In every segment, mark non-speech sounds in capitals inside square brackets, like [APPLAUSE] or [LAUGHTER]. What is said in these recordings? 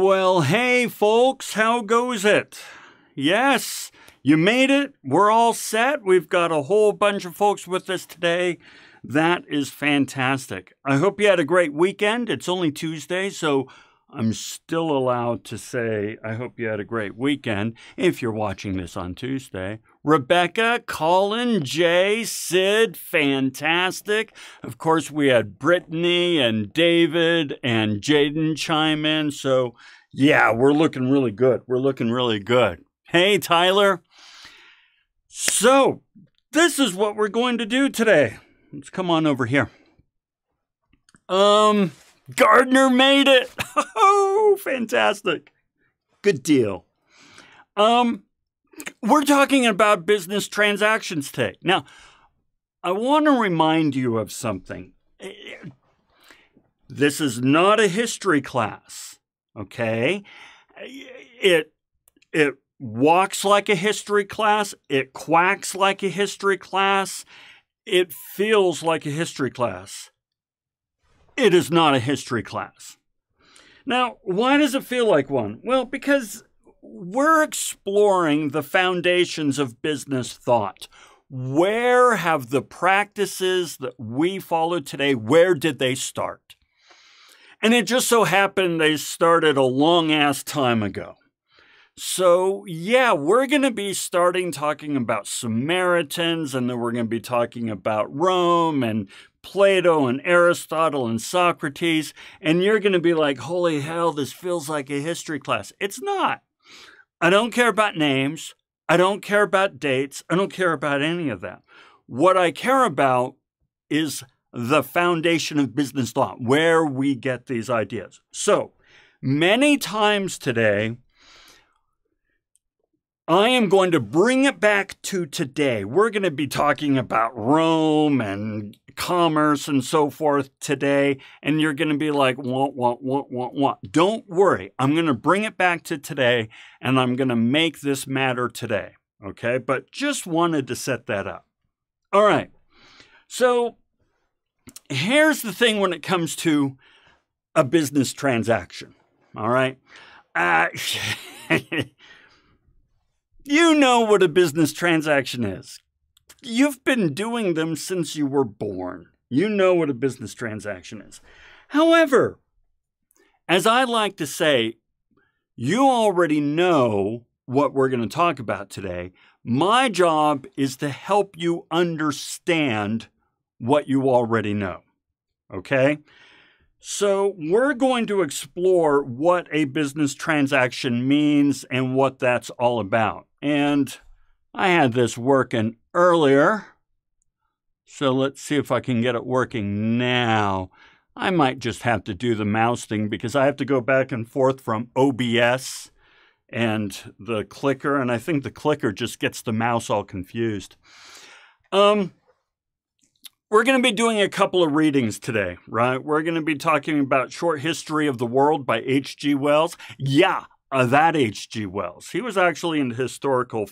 Well, hey, folks, how goes it? Yes, you made it. We're all set. We've got a whole bunch of folks with us today. That is fantastic. I hope you had a great weekend. It's only Tuesday, so I'm still allowed to say, I hope you had a great weekend if you're watching this on Tuesday. Rebecca, Colin, Jay, Sid, fantastic. Of course, we had Brittany and David and Jaden chime in. So, yeah, we're looking really good. We're looking really good. Hey, Tyler. So, this is what we're going to do today. Let's come on over here. Um, Gardner made it. [LAUGHS] Oh, fantastic. Good deal. Um, we're talking about business transactions today. Now, I want to remind you of something. This is not a history class, okay? It it walks like a history class, it quacks like a history class, it feels like a history class. It is not a history class. Now, why does it feel like one? Well, because we're exploring the foundations of business thought. Where have the practices that we follow today, where did they start? And it just so happened they started a long ass time ago. So, yeah, we're going to be starting talking about Sumerians, and then we're going to be talking about Rome and Plato and Aristotle and Socrates. And you're going to be like, holy hell, this feels like a history class. It's not. I don't care about names. I don't care about dates. I don't care about any of that. What I care about is the foundation of business law, where we get these ideas. So, many times today, I am going to bring it back to today. We're going to be talking about Rome and commerce and so forth today, and you're going to be like, what, what, what, what, what. Don't worry. I'm going to bring it back to today, and I'm going to make this matter today. Okay, but just wanted to set that up. All right. So here's the thing when it comes to a business transaction. All right. Uh, [LAUGHS] You know what a business transaction is. You've been doing them since you were born. You know what a business transaction is. However, as I like to say, you already know what we're going to talk about today. My job is to help you understand what you already know. Okay? So, we're going to explore what a business transaction means and what that's all about. And I had this working earlier. So let's see if I can get it working now. I might just have to do the mouse thing because I have to go back and forth from OBS and the clicker, and I think the clicker just gets the mouse all confused. Um, we're going to be doing a couple of readings today, right? We're going to be talking about Short History of the World by H.G. Wells. Yeah, uh, that H.G. Wells. He was actually into historical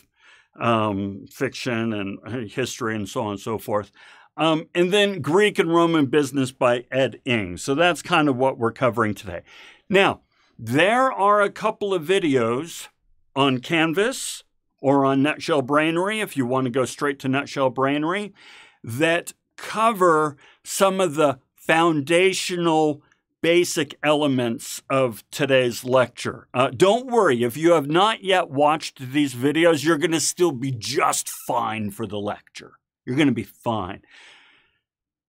um, fiction and uh, history and so on and so forth. Um, and then Greek and Roman Business by Ed Ing. So that's kind of what we're covering today. Now, there are a couple of videos on Canvas or on Nutshell Brainery, if you want to go straight to Nutshell Brainery, that cover some of the foundational basic elements of today's lecture. Uh, don't worry, if you have not yet watched these videos, you're going to still be just fine for the lecture. You're going to be fine.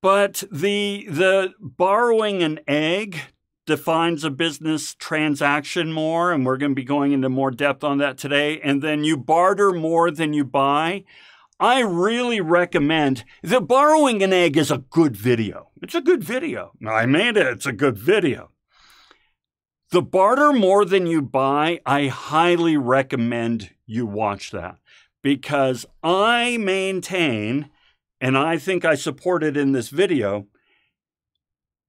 But the, the borrowing an egg defines a business transaction more, and we're going to be going into more depth on that today. And then you barter more than you buy. I really recommend the borrowing an egg is a good video. It's a good video. I made it. It's a good video. The barter more than you buy, I highly recommend you watch that because I maintain, and I think I support it in this video,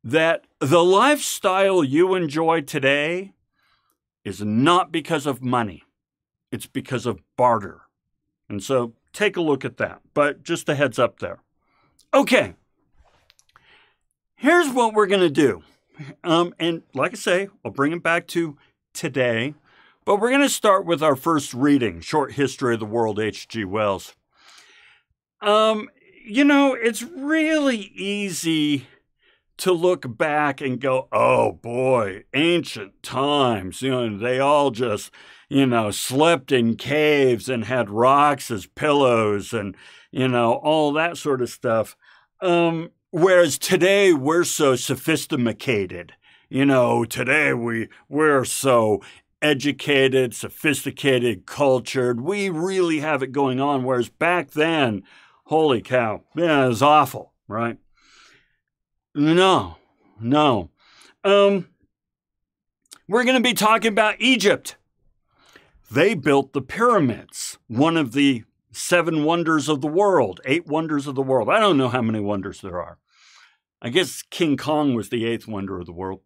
that the lifestyle you enjoy today is not because of money. It's because of barter. And so take a look at that. But just a heads up there. Okay. Here's what we're going to do. Um, and like I say, I'll bring it back to today, but we're going to start with our first reading, Short History of the World, H.G. Wells. Um, you know, it's really easy to look back and go, oh boy, ancient times. You know, they all just, you know, slept in caves and had rocks as pillows and, you know, all that sort of stuff. Um, whereas today we're so sophisticated. You know, today we we're so educated, sophisticated, cultured. We really have it going on. Whereas back then, holy cow, yeah, it was awful, right? No, no. Um, we're going to be talking about Egypt. They built the pyramids, one of the seven wonders of the world, eight wonders of the world. I don't know how many wonders there are. I guess King Kong was the eighth wonder of the world.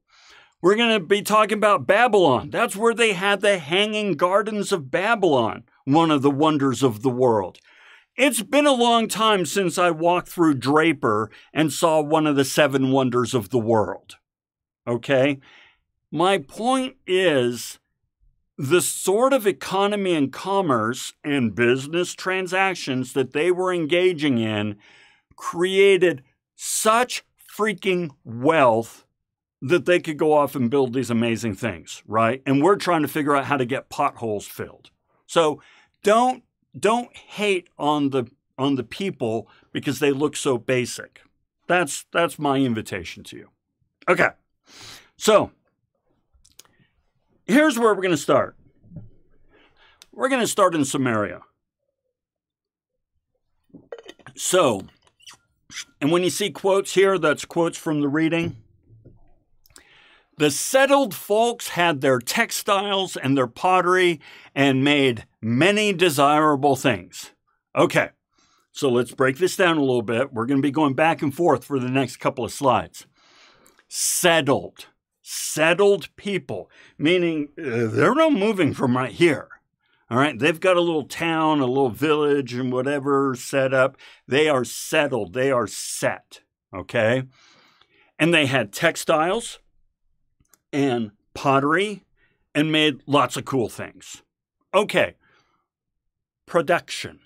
We're going to be talking about Babylon. That's where they had the Hanging Gardens of Babylon, one of the wonders of the world. It's been a long time since I walked through Draper and saw one of the seven wonders of the world. Okay? My point is the sort of economy and commerce and business transactions that they were engaging in created such freaking wealth that they could go off and build these amazing things, right? And we're trying to figure out how to get potholes filled. So don't don't hate on the on the people because they look so basic. That's that's my invitation to you. Okay. So, here's where we're going to start. We're going to start in Sumeria. So, and when you see quotes here, that's quotes from the reading. The settled folks had their textiles and their pottery and made many desirable things. Okay, so let's break this down a little bit. We're going to be going back and forth for the next couple of slides. Settled, settled people, meaning uh, they're not moving from right here. All right, they've got a little town, a little village, and whatever set up. They are settled, they are set. Okay, and they had textiles and pottery and made lots of cool things. Okay, production.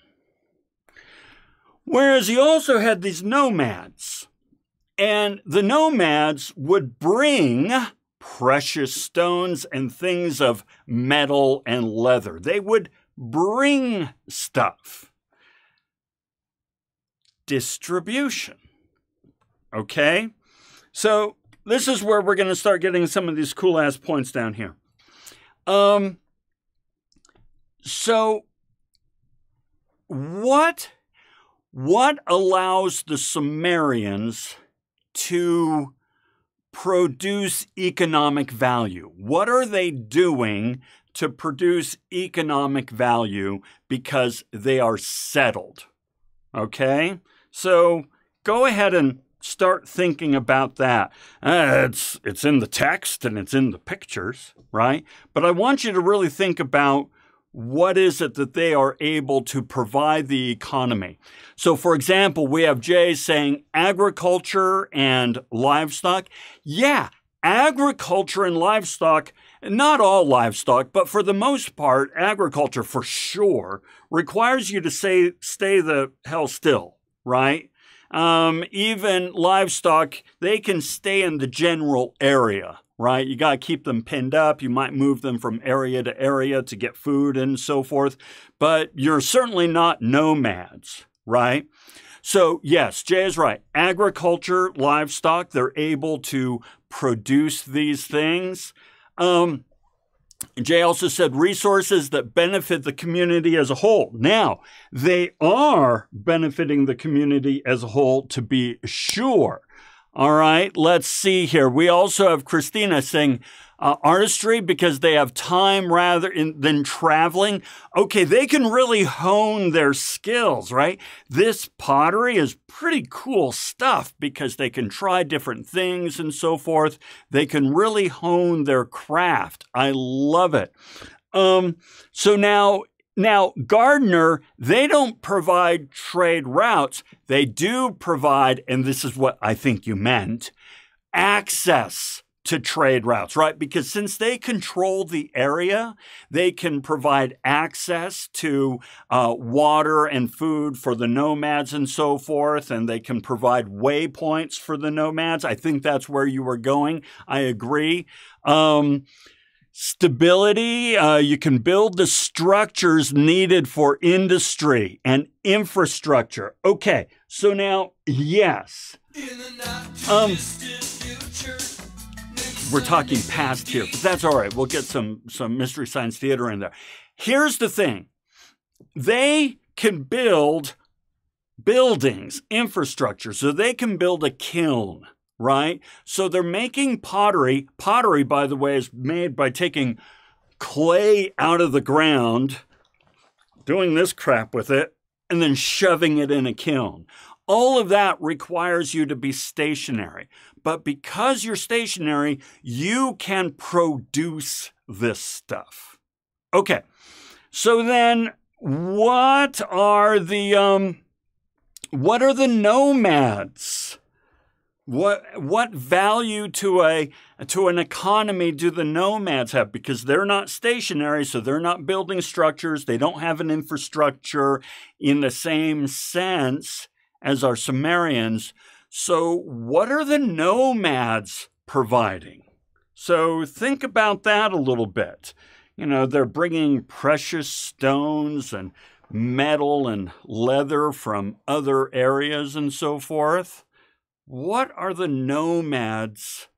Whereas he also had these nomads, and the nomads would bring precious stones and things of metal and leather. They would bring stuff. Distribution. Okay? So this is where we're going to start getting some of these cool ass points down here. Um, so what what allows the Sumerians to produce economic value? What are they doing to produce economic value because they are settled? Okay? So go ahead and start thinking about that. Uh, it's it's in the text and it's in the pictures, right? But I want you to really think about what is it that they are able to provide the economy. So, for example, we have Jay saying agriculture and livestock. Yeah, agriculture and livestock, not all livestock, but for the most part, agriculture for sure requires you to say, stay the hell still, right? Um, even livestock, they can stay in the general area, right? You got to keep them pinned up. You might move them from area to area to get food and so forth, but you're certainly not nomads, right? So, yes, Jay is right. Agriculture, livestock, they're able to produce these things. Um, Jay also said resources that benefit the community as a whole. Now, they are benefiting the community as a whole to be sure. All right, let's see here. We also have Christina saying, uh, artistry because they have time rather in, than traveling. Okay, they can really hone their skills, right? This pottery is pretty cool stuff because they can try different things and so forth. They can really hone their craft. I love it. Um, so now now, Gardner, they don't provide trade routes. They do provide, and this is what I think you meant, access to trade routes, right? Because since they control the area, they can provide access to uh, water and food for the nomads and so forth, and they can provide waypoints for the nomads. I think that's where you were going. I agree. Um, Stability, uh, you can build the structures needed for industry and infrastructure. Okay, so now, yes. Um, we're talking past here, but that's all right. We'll get some, some Mystery Science Theater in there. Here's the thing they can build buildings, infrastructure, so they can build a kiln right? So they're making pottery. Pottery, by the way, is made by taking clay out of the ground, doing this crap with it, and then shoving it in a kiln. All of that requires you to be stationary. But because you're stationary, you can produce this stuff. Okay, so then what are the um, what are the nomads? What what value to a to an economy do the nomads have? Because they're not stationary, so they're not building structures. They don't have an infrastructure in the same sense as our Sumerians. So what are the nomads providing? So think about that a little bit. You know, they're bringing precious stones and metal and leather from other areas and so forth what are the nomads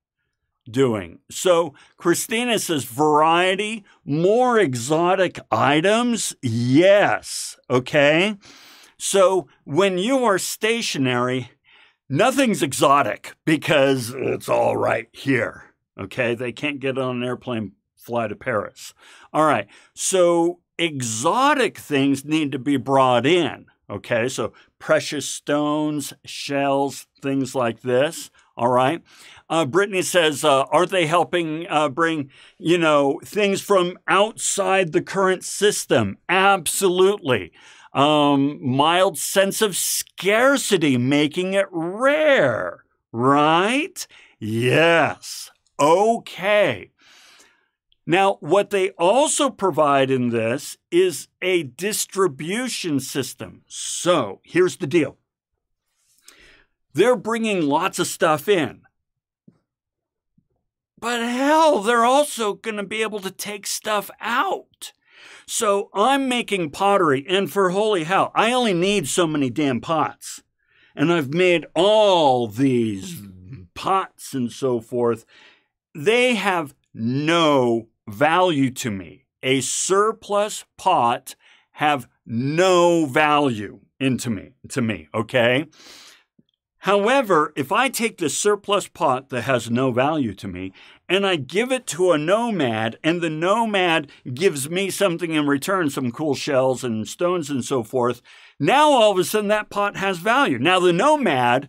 doing? So Christina says variety, more exotic items. Yes. Okay. So when you are stationary, nothing's exotic because it's all right here. Okay. They can't get on an airplane, fly to Paris. All right. So exotic things need to be brought in. Okay, so precious stones, shells, things like this. All right. Uh, Brittany says, uh, aren't they helping uh, bring, you know, things from outside the current system? Absolutely. Um, mild sense of scarcity, making it rare, right? Yes. Okay. Now, what they also provide in this is a distribution system. So here's the deal they're bringing lots of stuff in. But hell, they're also going to be able to take stuff out. So I'm making pottery, and for holy hell, I only need so many damn pots. And I've made all these pots and so forth. They have no value to me. A surplus pot have no value into me to me, okay? However, if I take the surplus pot that has no value to me and I give it to a nomad and the nomad gives me something in return, some cool shells and stones and so forth, now all of a sudden that pot has value. Now the nomad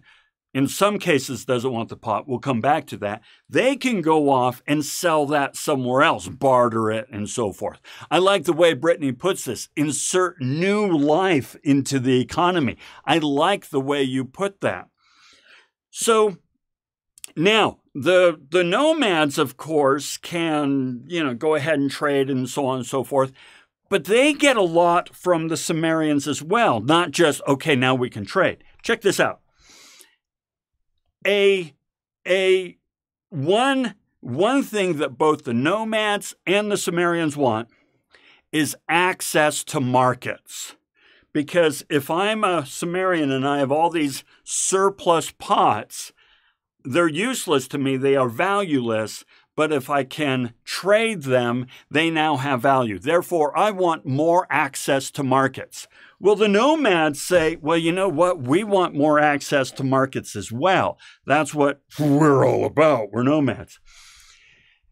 in some cases doesn't want the pot. We'll come back to that. They can go off and sell that somewhere else, barter it, and so forth. I like the way Brittany puts this insert new life into the economy. I like the way you put that. So now, the the nomads, of course, can you know go ahead and trade and so on and so forth, but they get a lot from the Sumerians as well. Not just okay, now we can trade. Check this out a a one one thing that both the nomads and the Sumerians want is access to markets. Because if I'm a Sumerian and I have all these surplus pots, they're useless to me, they are valueless. But if I can trade them, they now have value. Therefore, I want more access to markets. Well, the nomads say, well, you know what? We want more access to markets as well. That's what we're all about. We're nomads.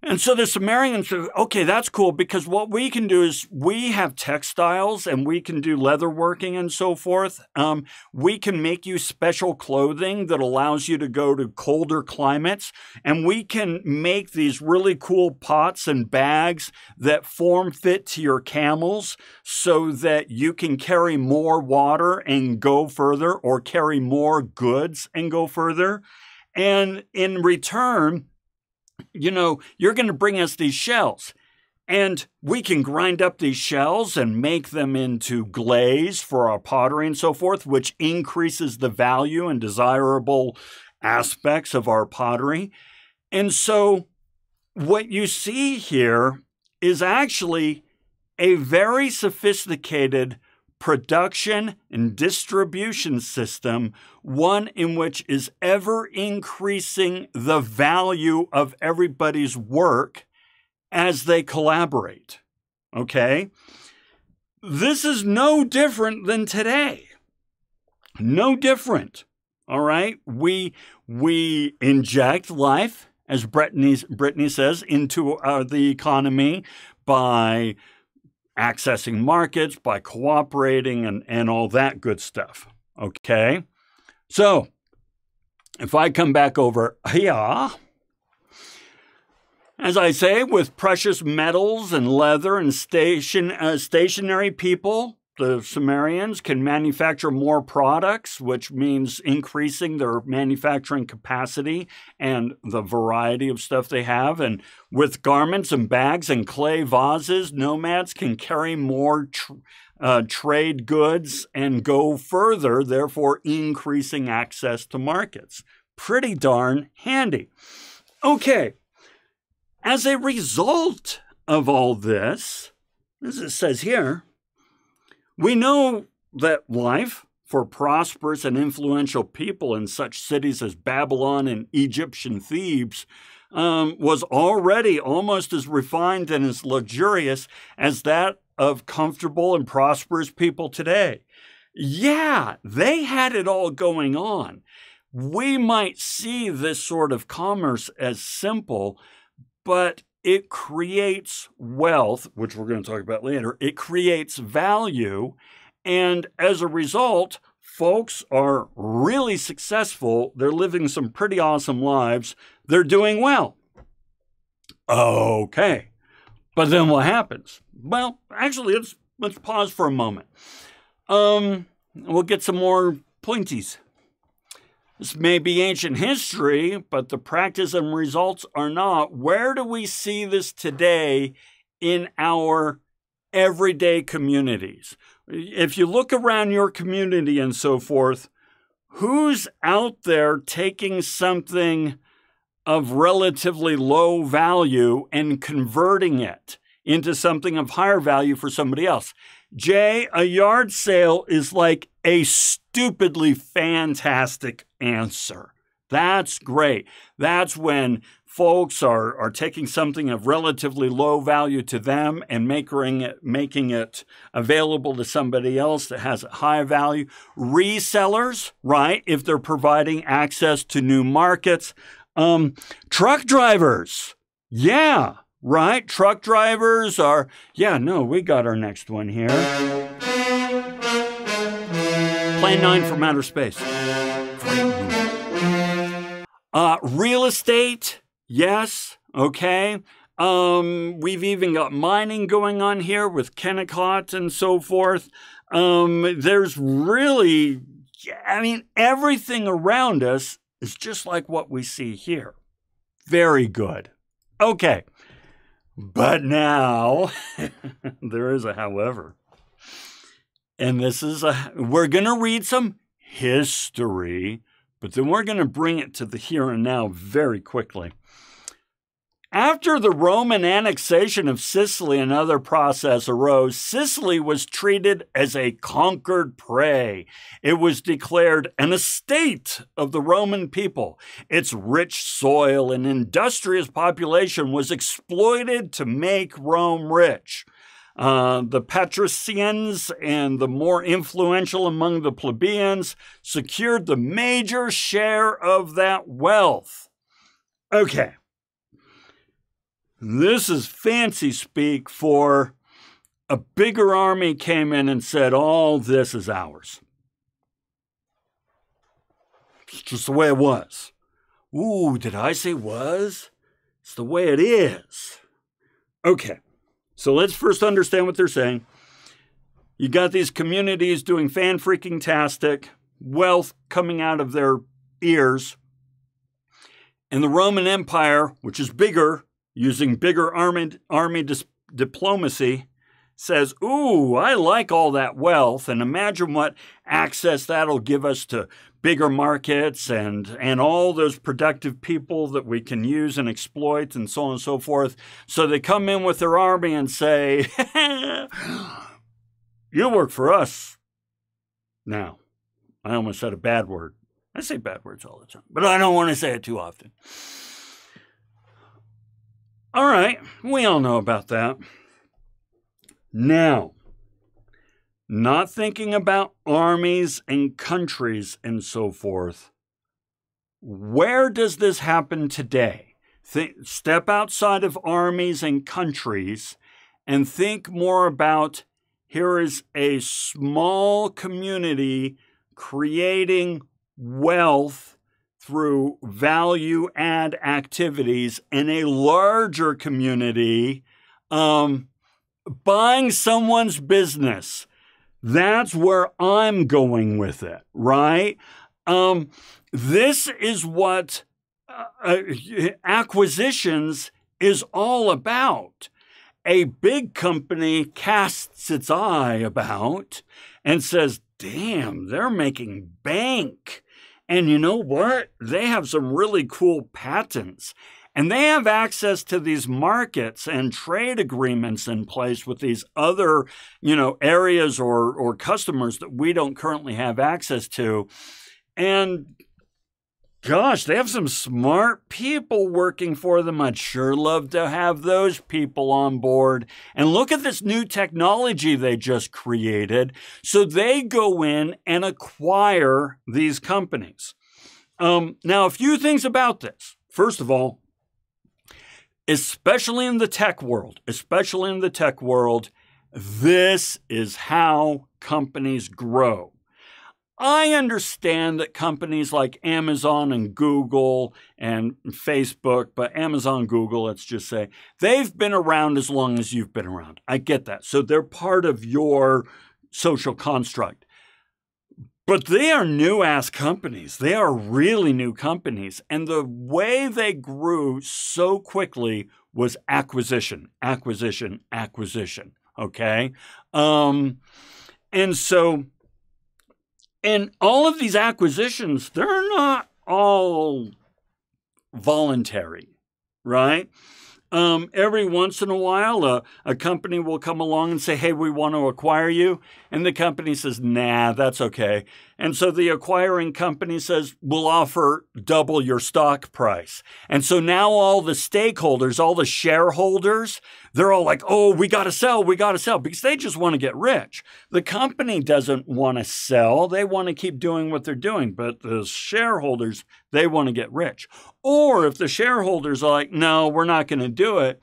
And so the Sumerians said, okay, that's cool because what we can do is we have textiles and we can do leather working and so forth. Um, we can make you special clothing that allows you to go to colder climates. And we can make these really cool pots and bags that form fit to your camels so that you can carry more water and go further or carry more goods and go further. And in return, you know, you're going to bring us these shells. And we can grind up these shells and make them into glaze for our pottery and so forth, which increases the value and desirable aspects of our pottery. And so, what you see here is actually a very sophisticated production and distribution system, one in which is ever increasing the value of everybody's work as they collaborate. Okay? This is no different than today. No different. All right? We we inject life, as Brittany, Brittany says, into uh, the economy by accessing markets, by cooperating, and, and all that good stuff. Okay? So, if I come back over here, as I say, with precious metals and leather and station, uh, stationary people, the Sumerians can manufacture more products, which means increasing their manufacturing capacity and the variety of stuff they have. And with garments and bags and clay vases, nomads can carry more tr uh, trade goods and go further, therefore increasing access to markets. Pretty darn handy. Okay, as a result of all this, as it says here, we know that life for prosperous and influential people in such cities as Babylon and Egyptian Thebes um, was already almost as refined and as luxurious as that of comfortable and prosperous people today. Yeah, they had it all going on. We might see this sort of commerce as simple, but it creates wealth, which we're going to talk about later. It creates value. And as a result, folks are really successful. They're living some pretty awesome lives. They're doing well. Okay. But then what happens? Well, actually, let's let's pause for a moment. Um, we'll get some more pointies. This may be ancient history, but the practice and results are not. Where do we see this today in our everyday communities? If you look around your community and so forth, who's out there taking something of relatively low value and converting it into something of higher value for somebody else? Jay, a yard sale is like a stupidly fantastic answer. That's great. That's when folks are, are taking something of relatively low value to them and making it, making it available to somebody else that has a high value. Resellers, right? If they're providing access to new markets. Um, truck drivers, yeah, right? Truck drivers are, yeah, no, we got our next one here. Plan 9 from outer space. Uh, real estate, yes, okay. Um, we've even got mining going on here with Kennecott and so forth. Um, there's really, I mean, everything around us is just like what we see here. Very good. Okay. But now, [LAUGHS] there is a however. And this is a, we're going to read some history, but then we're going to bring it to the here and now very quickly. After the Roman annexation of Sicily another process arose, Sicily was treated as a conquered prey. It was declared an estate of the Roman people. Its rich soil and industrious population was exploited to make Rome rich. Uh, the patricians and the more influential among the plebeians secured the major share of that wealth. Okay. This is fancy speak for a bigger army came in and said, All this is ours. It's just the way it was. Ooh, did I say was? It's the way it is. Okay, so let's first understand what they're saying. You got these communities doing fan freaking tastic, wealth coming out of their ears And the Roman Empire, which is bigger, using bigger army, army dis- diplomacy, says, Ooh, I like all that wealth, and imagine what access that'll give us to bigger markets and, and all those productive people that we can use and exploit, and so on and so forth. So they come in with their army and say, [GASPS] You work for us. Now, I almost said a bad word. I say bad words all the time, but I don't want to say it too often. All right, we all know about that. Now, not thinking about armies and countries and so forth, where does this happen today? Think, step outside of armies and countries and think more about here is a small community creating wealth through value add activities in a larger community um, buying someone's business. That's where I'm going with it, right? Um, this is what uh, uh, acquisitions is all about. A big company casts its eye about and says, damn, they're making bank. And you know what? They have some really cool patents. And they have access to these markets and trade agreements in place with these other, you know, areas or, or customers that we don't currently have access to. And gosh, they have some smart people working for them. I'd sure love to have those people on board. And look at this new technology they just created. So they go in and acquire these companies. Um, now, a few things about this. First of all, especially in the tech world, especially in the tech world, this is how companies grow. I understand that companies like Amazon and Google and Facebook, but Amazon, Google, let's just say, they've been around as long as you've been around. I get that. So they're part of your social construct. But they are new ass companies. They are really new companies. And the way they grew so quickly was acquisition, acquisition, acquisition. Okay. Um, and so, and all of these acquisitions, they're not all voluntary, right? Um, every once in a while, a, a company will come along and say, Hey, we want to acquire you. And the company says, Nah, that's okay. And so the acquiring company says, we'll offer double your stock price. And so now all the stakeholders, all the shareholders, they're all like, oh, we got to sell, we got to sell, because they just want to get rich. The company doesn't want to sell, they want to keep doing what they're doing, but the shareholders, they want to get rich. Or if the shareholders are like, no, we're not going to do it,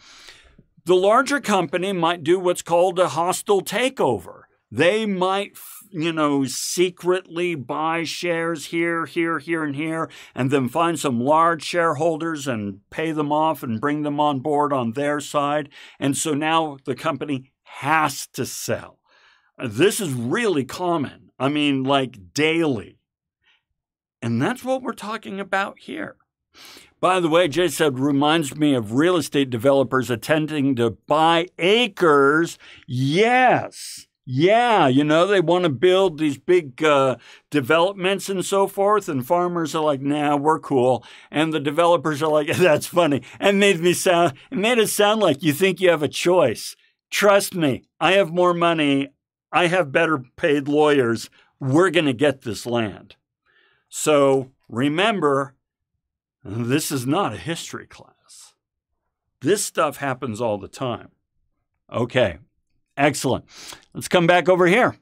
the larger company might do what's called a hostile takeover. They might you know, secretly buy shares here, here, here, and here, and then find some large shareholders and pay them off and bring them on board on their side. And so now the company has to sell. This is really common. I mean, like daily. And that's what we're talking about here. By the way, Jay said, reminds me of real estate developers attempting to buy acres. Yes. Yeah, you know, they want to build these big uh, developments and so forth, and farmers are like, nah, we're cool. And the developers are like, [LAUGHS] that's funny. And made me sound, it made it sound like you think you have a choice. Trust me, I have more money. I have better paid lawyers. We're going to get this land. So remember, this is not a history class. This stuff happens all the time. Okay, Excellent. Let's come back over here.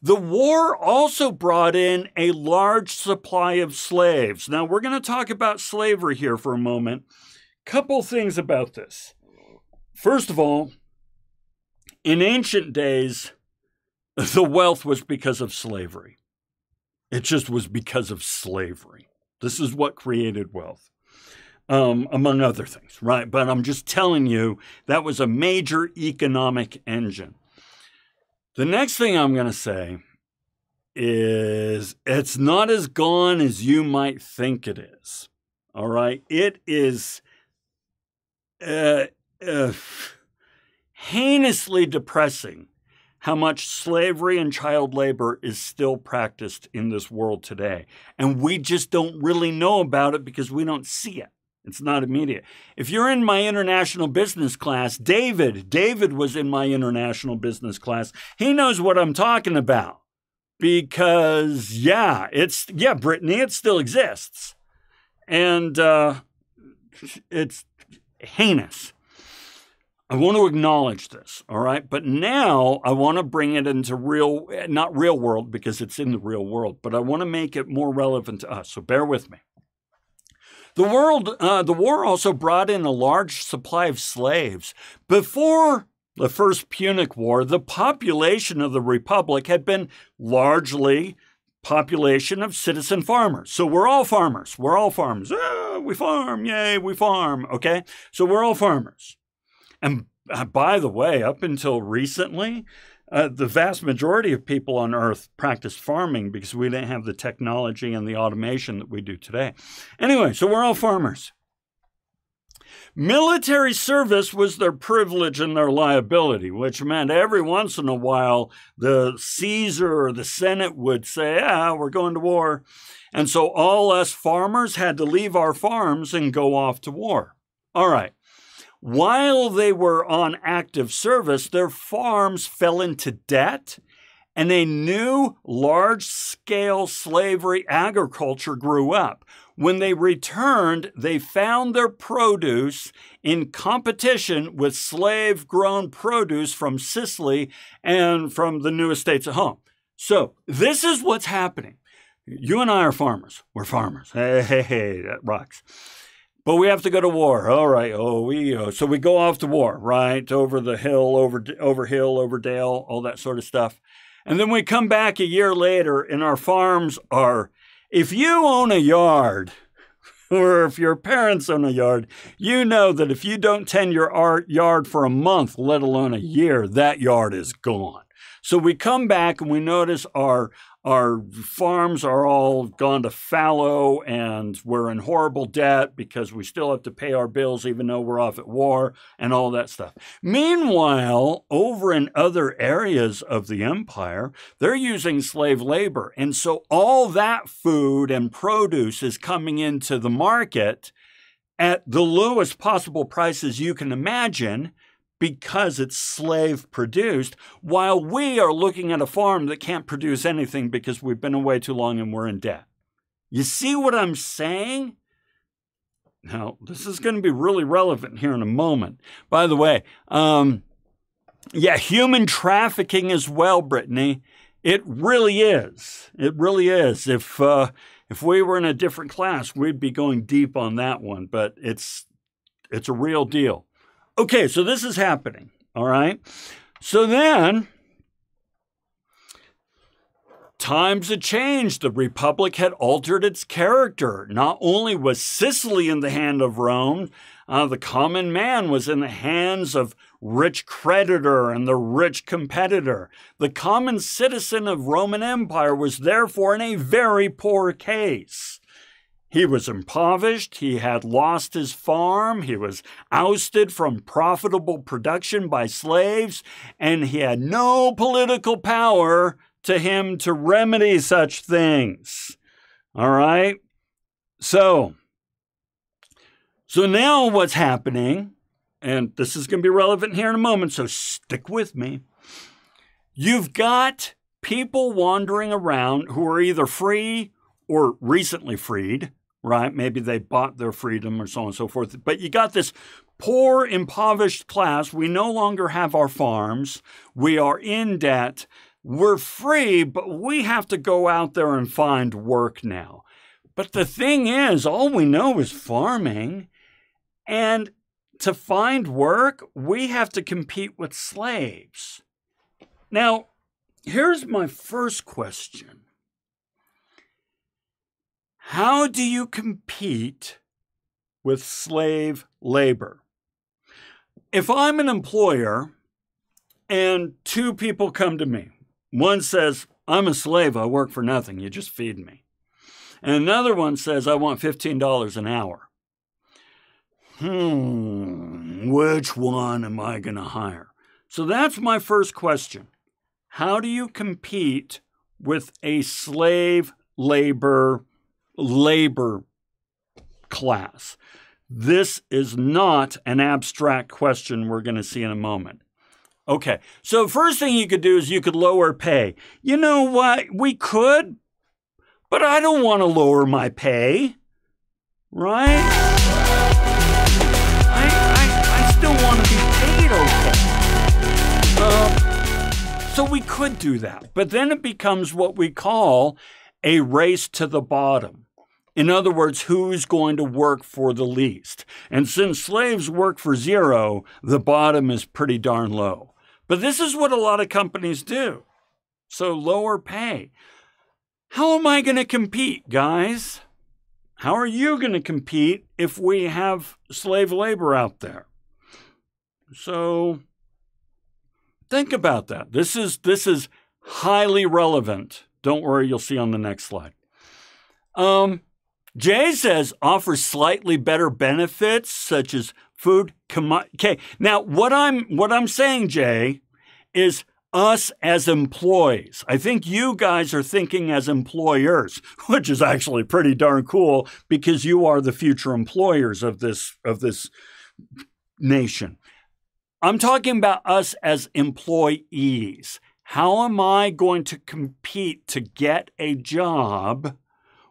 The war also brought in a large supply of slaves. Now, we're going to talk about slavery here for a moment. Couple things about this. First of all, in ancient days, [LAUGHS] the wealth was because of slavery. It just was because of slavery. This is what created wealth um, among other things, right? But I'm just telling you that was a major economic engine. The next thing I'm going to say is it's not as gone as you might think it is. All right. It is uh, uh, heinously depressing how much slavery and child labor is still practiced in this world today. And we just don't really know about it because we don't see it. It's not immediate. If you're in my international business class, David, David was in my international business class. He knows what I'm talking about because, yeah, it's, yeah, Brittany, it still exists. And uh, it's heinous. I want to acknowledge this, all right? But now I want to bring it into real, not real world because it's in the real world, but I want to make it more relevant to us. So bear with me. The world, uh, the war also brought in a large supply of slaves. Before the First Punic War, the population of the republic had been largely population of citizen farmers. So we're all farmers. We're all farmers. Ah, we farm, yay, we farm. Okay, so we're all farmers. And uh, by the way, up until recently, uh, the vast majority of people on Earth practiced farming because we didn't have the technology and the automation that we do today. Anyway, so we're all farmers. Military service was their privilege and their liability, which meant every once in a while the Caesar or the Senate would say, Ah, we're going to war. And so all us farmers had to leave our farms and go off to war. All right. While they were on active service, their farms fell into debt and a new large scale slavery agriculture grew up. When they returned, they found their produce in competition with slave grown produce from Sicily and from the new estates at home. So, this is what's happening. You and I are farmers. We're farmers. Hey, hey, hey, that rocks. But we have to go to war. All right. Oh, we uh, so we go off to war, right? Over the hill, over over hill, over dale, all that sort of stuff. And then we come back a year later, and our farms are if you own a yard, [LAUGHS] or if your parents own a yard, you know that if you don't tend your yard for a month, let alone a year, that yard is gone. So we come back and we notice our our farms are all gone to fallow and we're in horrible debt because we still have to pay our bills even though we're off at war and all that stuff. Meanwhile, over in other areas of the empire, they're using slave labor. And so all that food and produce is coming into the market at the lowest possible prices you can imagine because it's slave produced, while we are looking at a farm that can't produce anything because we've been away too long and we're in debt. You see what I'm saying? Now, this is going to be really relevant here in a moment. By the way, um, yeah, human trafficking as well, Brittany. It really is. It really is. If uh, if we were in a different class, we'd be going deep on that one. But it's it's a real deal. Okay, so this is happening. All right. So then times had changed. The Republic had altered its character. Not only was Sicily in the hand of Rome, uh, the common man was in the hands of rich creditor and the rich competitor. The common citizen of Roman Empire was therefore in a very poor case. He was impoverished, he had lost his farm, he was ousted from profitable production by slaves, and he had no political power to him to remedy such things. All right? So, so now what's happening, and this is going to be relevant here in a moment, so stick with me. You've got people wandering around who are either free or recently freed right? Maybe they bought their freedom or so on and so forth. But you got this poor, impoverished class. We no longer have our farms. We are in debt. We're free, but we have to go out there and find work now. But the thing is, all we know is farming. And to find work, we have to compete with slaves. Now, here's my first question how do you compete with slave labor? If I'm an employer and two people come to me, one says, I'm a slave, I work for nothing, you just feed me. and another one says, I want $15 an hour. Hmm, which one am I going to hire? So that's my first question. How do you compete with a slave labor labor class? This is not an abstract question we're going to see in a moment. Okay, so first thing you could do is you could lower pay. You know what? We could, but I don't want to lower my pay, right? I, I, I still want to be paid okay. Uh, so we could do that, but then it becomes what we call a race to the bottom. In other words, who's going to work for the least? And since slaves work for zero, the bottom is pretty darn low. But this is what a lot of companies do. So lower pay. How am I going to compete, guys? How are you going to compete if we have slave labor out there? So think about that. This is this is highly relevant. Don't worry, you'll see on the next slide. Um, Jay says offers slightly better benefits such as food. Okay, now what I'm what I'm saying, Jay, is us as employees. I think you guys are thinking as employers, [LAUGHS] which is actually pretty darn cool because you are the future employers of this of this nation. I'm talking about us as employees. How am I going to compete to get a job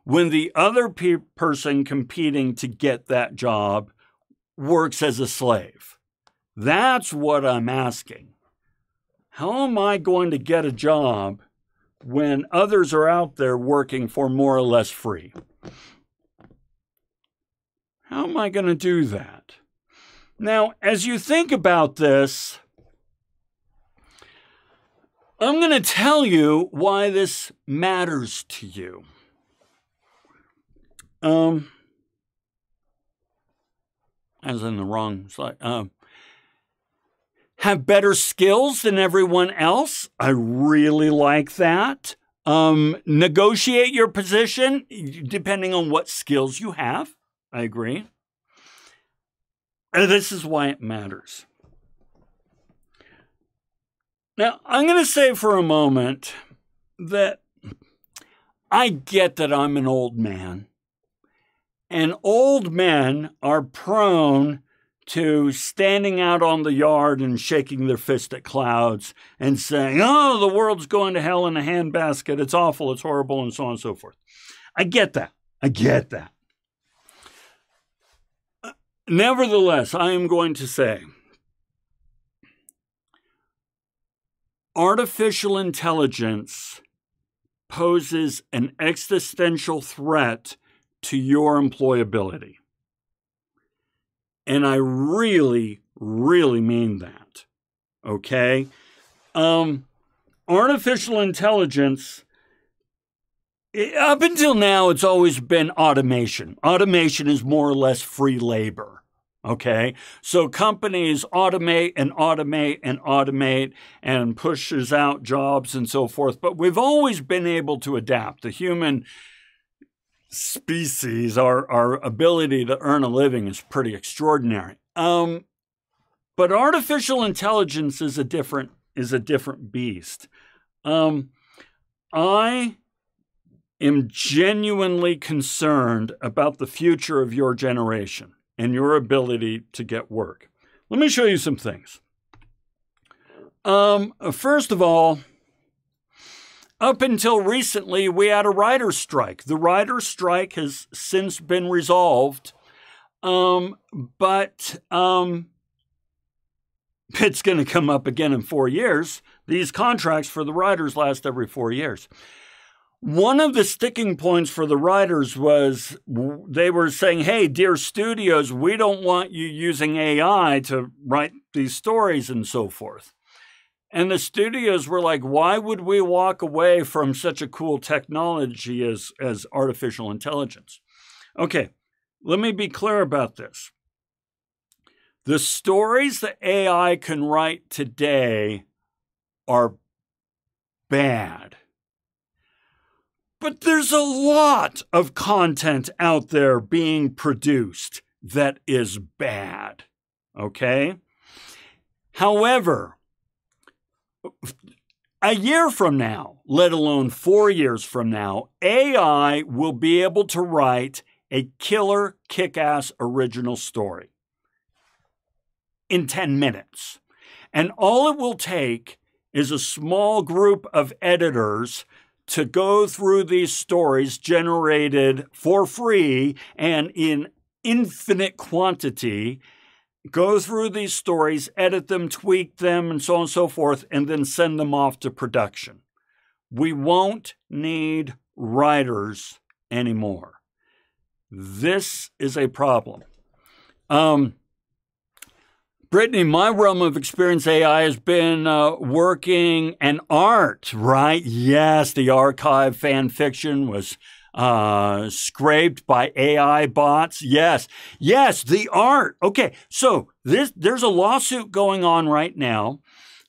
when the other pe- person competing to get that job works as a slave? That's what I'm asking. How am I going to get a job when others are out there working for more or less free? How am I going to do that? Now, as you think about this, I'm going to tell you why this matters to you. Um, as in the wrong slide. Um, have better skills than everyone else. I really like that. Um, negotiate your position depending on what skills you have. I agree. And this is why it matters. Now, I'm going to say for a moment that I get that I'm an old man. And old men are prone to standing out on the yard and shaking their fist at clouds and saying, oh, the world's going to hell in a handbasket. It's awful. It's horrible, and so on and so forth. I get that. I get that. Uh, nevertheless, I am going to say artificial intelligence poses an existential threat to your employability. And I really, really mean that. Okay? Um, artificial intelligence, up until now, it's always been automation. Automation is more or less free labor. Okay. So companies automate and automate and automate and pushes out jobs and so forth. But we've always been able to adapt. The human species, our, our ability to earn a living is pretty extraordinary. Um, but artificial intelligence is a different is a different beast. Um, I am genuinely concerned about the future of your generation and your ability to get work. Let me show you some things. Um, first of all, up until recently, we had a writer's strike. The writer's strike has since been resolved, um, but um, [LAUGHS] it's going to come up again in four years. These contracts for the writers last every four years. One of the sticking points for the writers was they were saying, hey, dear studios, we don't want you using AI to write these stories and so forth. And the studios were like, why would we walk away from such a cool technology as, as artificial intelligence? Okay, let me be clear about this. The stories that AI can write today are bad. But there's a lot of content out there being produced that is bad. Okay? However, a year from now, let alone four years from now, AI will be able to write a killer, kick ass original story in 10 minutes. And all it will take is a small group of editors to go through these stories generated for free and in infinite quantity, go through these stories, edit them, tweak them, and so on and so forth, and then send them off to production. We won't need writers anymore. This is a problem. Um, Brittany, my realm of experience AI has been uh, working and art, right? Yes, the archive fan fiction was uh, scraped by AI bots. Yes, yes, the art. Okay, so this there's a lawsuit going on right now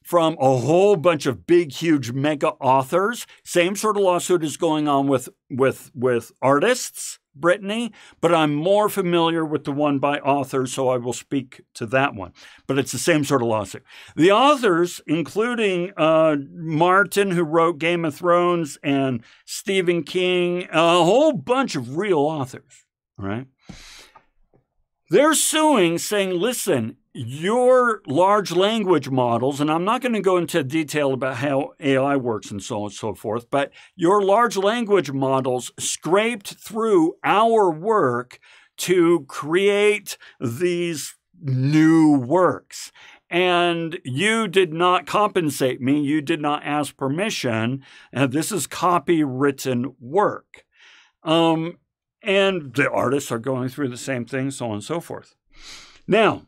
from a whole bunch of big, huge mega authors. Same sort of lawsuit is going on with with with artists Brittany, but I'm more familiar with the one by authors, so I will speak to that one. But it's the same sort of lawsuit. The authors, including uh, Martin, who wrote Game of Thrones, and Stephen King, a whole bunch of real authors, right? They're suing, saying, listen, your large language models, and I'm not going to go into detail about how AI works and so on and so forth, but your large language models scraped through our work to create these new works. And you did not compensate me. You did not ask permission. And this is copywritten work. Um, and the artists are going through the same thing, so on and so forth. Now,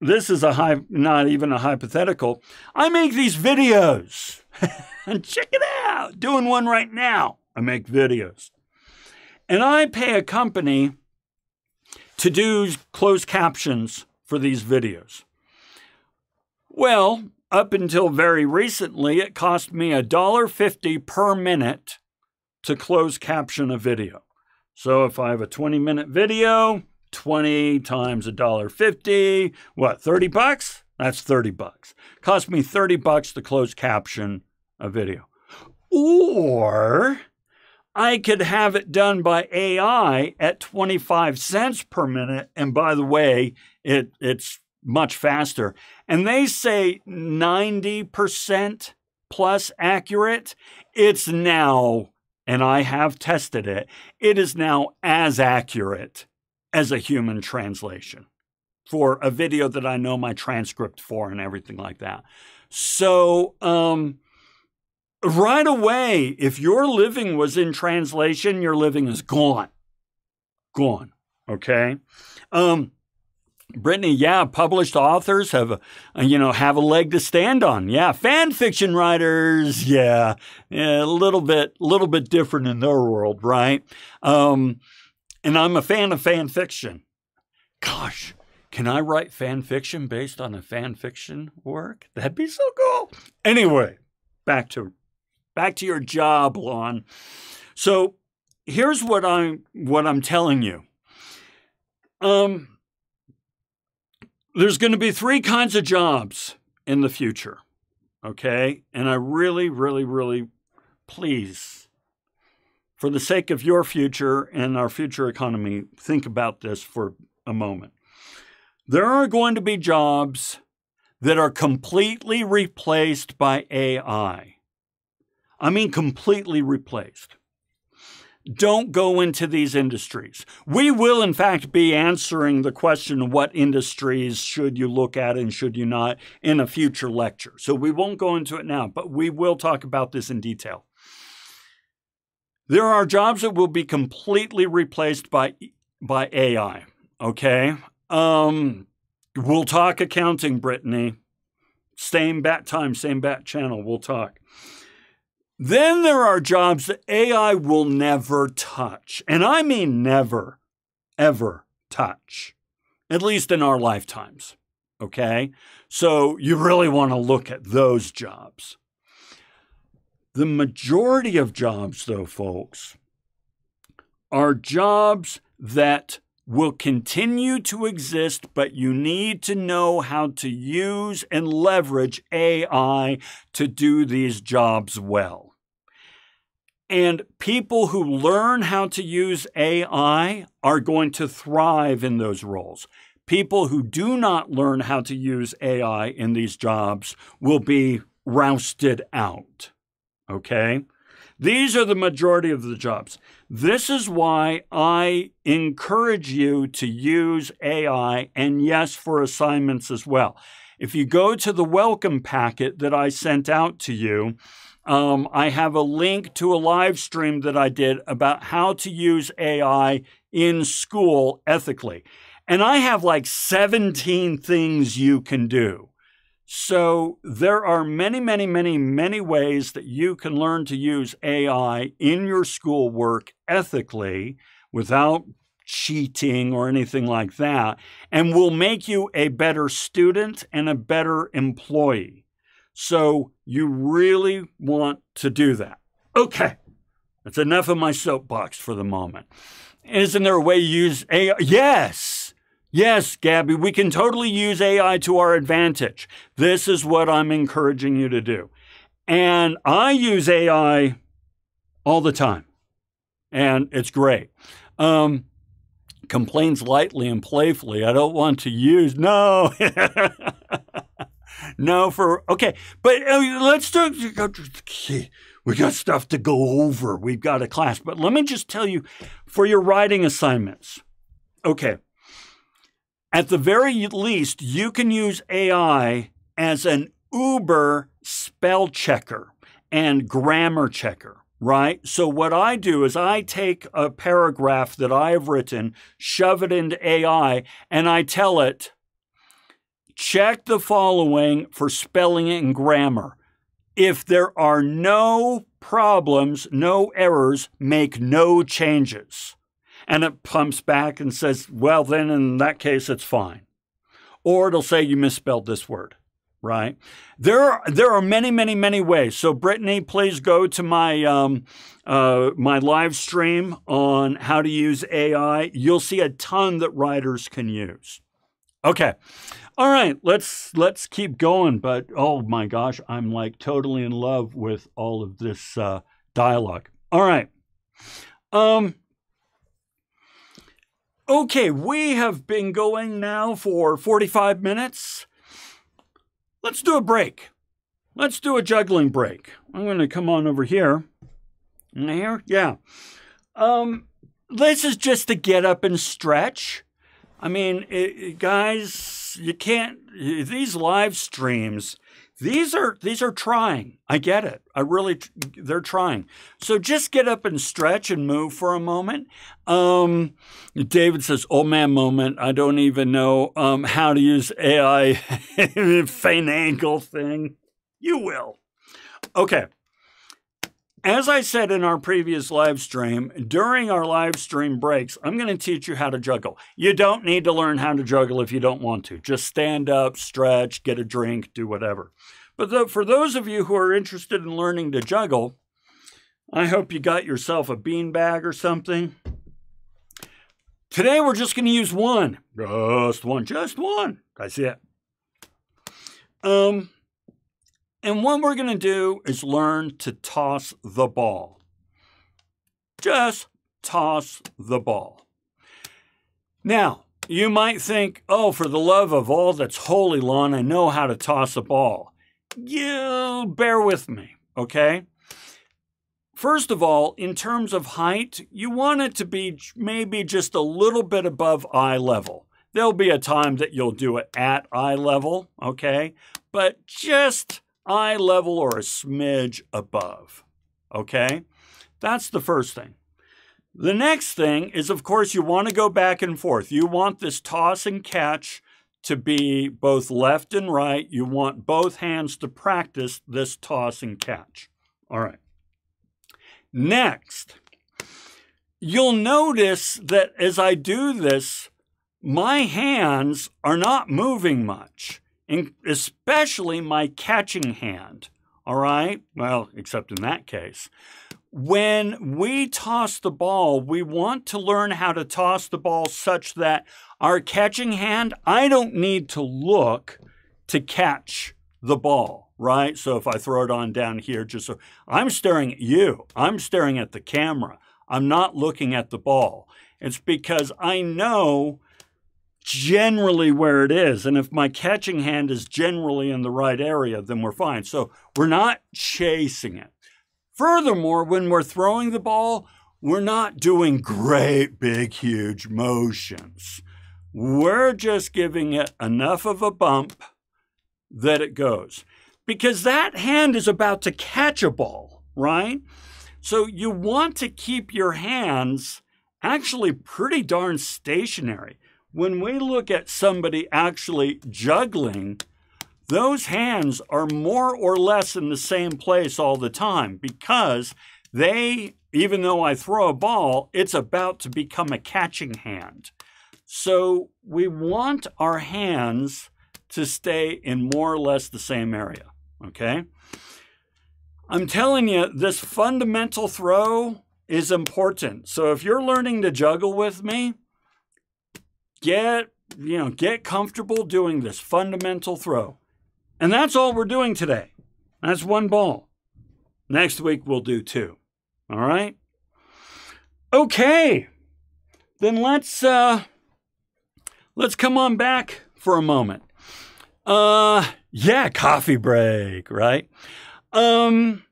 this is a high, not even a hypothetical. I make these videos. [LAUGHS] and check it out. Doing one right now. I make videos. And I pay a company to do closed captions for these videos. Well, up until very recently, it cost me $1.50 per minute to close caption a video. So if I have a 20 minute video, 20 times a dollar 50, what, 30 bucks? That's 30 bucks. Cost me 30 bucks to close caption a video. Or I could have it done by AI at 25 cents per minute. And by the way, it, it's much faster. And they say 90% plus accurate. It's now, and I have tested it, it is now as accurate as a human translation for a video that I know my transcript for and everything like that. So, um, right away, if your living was in translation, your living is gone. Gone. Okay. Um, Brittany, yeah, published authors have a, you know have a leg to stand on. Yeah, fan fiction writers, yeah, yeah a little bit, little bit different in their world, right? Um, and I'm a fan of fan fiction. Gosh, can I write fan fiction based on a fan fiction work? That'd be so cool. Anyway, back to back to your job, Lon. So here's what I'm what I'm telling you. Um there's going to be three kinds of jobs in the future. Okay? And I really, really, really please for the sake of your future and our future economy, think about this for a moment. There are going to be jobs that are completely replaced by AI. I mean, completely replaced. Don't go into these industries. We will, in fact, be answering the question what industries should you look at and should you not in a future lecture. So we won't go into it now, but we will talk about this in detail. There are jobs that will be completely replaced by by AI. Okay, um, we'll talk accounting, Brittany. Same bat time, same bat channel. We'll talk. Then there are jobs that AI will never touch, and I mean never, ever touch, at least in our lifetimes. Okay, so you really want to look at those jobs. The majority of jobs, though, folks, are jobs that will continue to exist, but you need to know how to use and leverage AI to do these jobs well. And people who learn how to use AI are going to thrive in those roles. People who do not learn how to use AI in these jobs will be rousted out. Okay? These are the majority of the jobs. This is why I encourage you to use AI and yes, for assignments as well. If you go to the welcome packet that I sent out to you, um, I have a link to a live stream that I did about how to use AI in school ethically. And I have like 17 things you can do. So there are many, many, many, many ways that you can learn to use AI in your schoolwork ethically without cheating or anything like that, and will make you a better student and a better employee. So you really want to do that. Okay, that's enough of my soapbox for the moment. Isn't there a way to use AI? Yes. Yes, Gabby, we can totally use AI to our advantage. This is what I'm encouraging you to do. And I use AI all the time, and it's great. Um, complains lightly and playfully. I don't want to use, no. [LAUGHS] no, for, okay, but uh, let's do, we got stuff to go over. We've got a class. But let me just tell you for your writing assignments, okay at the very least, you can use AI as an Uber spell checker and grammar checker, right? So, what I do is I take a paragraph that I have written, shove it into AI, and I tell it, check the following for spelling and grammar. If there are no problems, no errors, make no changes and it pumps back and says, well, then in that case, it's fine. Or it'll say you misspelled this word, right? There are, there are many, many, many ways. So, Brittany, please go to my, um, uh, my live stream on how to use AI. You'll see a ton that writers can use. Okay. All right, let's let's keep going. But oh my gosh, I'm like totally in love with all of this uh, dialogue. All right. Um, Okay, we have been going now for 45 minutes. Let's do a break. Let's do a juggling break. I'm going to come on over here. Here? Yeah. Um, this is just to get up and stretch. I mean, it, guys, you can't, these live streams, these are these are trying. I get it. I really they're trying. So just get up and stretch and move for a moment. Um, David says, "Oh man, moment. I don't even know um, how to use AI [LAUGHS] finagle thing." You will. Okay. As I said in our previous live stream, during our live stream breaks, I'm going to teach you how to juggle. You don't need to learn how to juggle if you don't want to. Just stand up, stretch, get a drink, do whatever. But for those of you who are interested in learning to juggle, I hope you got yourself a bean bag or something. Today we're just going to use one. Just one. Just one. That's it. Um, and what we're going to do is learn to toss the ball. Just toss the ball. Now, you might think, oh, for the love of all that's holy, Lon, I know how to toss a ball. You bear with me, okay? First of all, in terms of height, you want it to be maybe just a little bit above eye level. There'll be a time that you'll do it at eye level, okay? But just eye level or a smidge above. Okay? That's the first thing. The next thing is, of course, you want to go back and forth. You want this toss and catch to be both left and right. You want both hands to practice this toss and catch. All right. Next, you'll notice that as I do this, my hands are not moving much especially my catching hand. All right? Well, except in that case. when we toss the ball, we want to learn how to toss the ball such that our catching hand, I don't need to look to catch the ball, right? So if I throw it on down here, just so I'm staring at you, I'm staring at the camera. I'm not looking at the ball. It's because I know generally where it is. And if my catching hand is generally in the right area, then we're fine. So we're not chasing it. Furthermore, when we're throwing the ball, we're not doing great, big, huge motions. We're just giving it enough of a bump that it goes. Because that hand is about to catch a ball, right? So you want to keep your hands actually pretty darn stationary. When we look at somebody actually juggling, those hands are more or less in the same place all the time because they, even though I throw a ball, it's about to become a catching hand. So we want our hands to stay in more or less the same area, okay? I'm telling you, this fundamental throw is important. So if you're learning to juggle with me, get, you know, get comfortable doing this fundamental throw. And that's all we're doing today. That's one ball. Next week we'll do two. All right? Okay. Then let's uh let's come on back for a moment. Uh yeah, coffee break, right? Um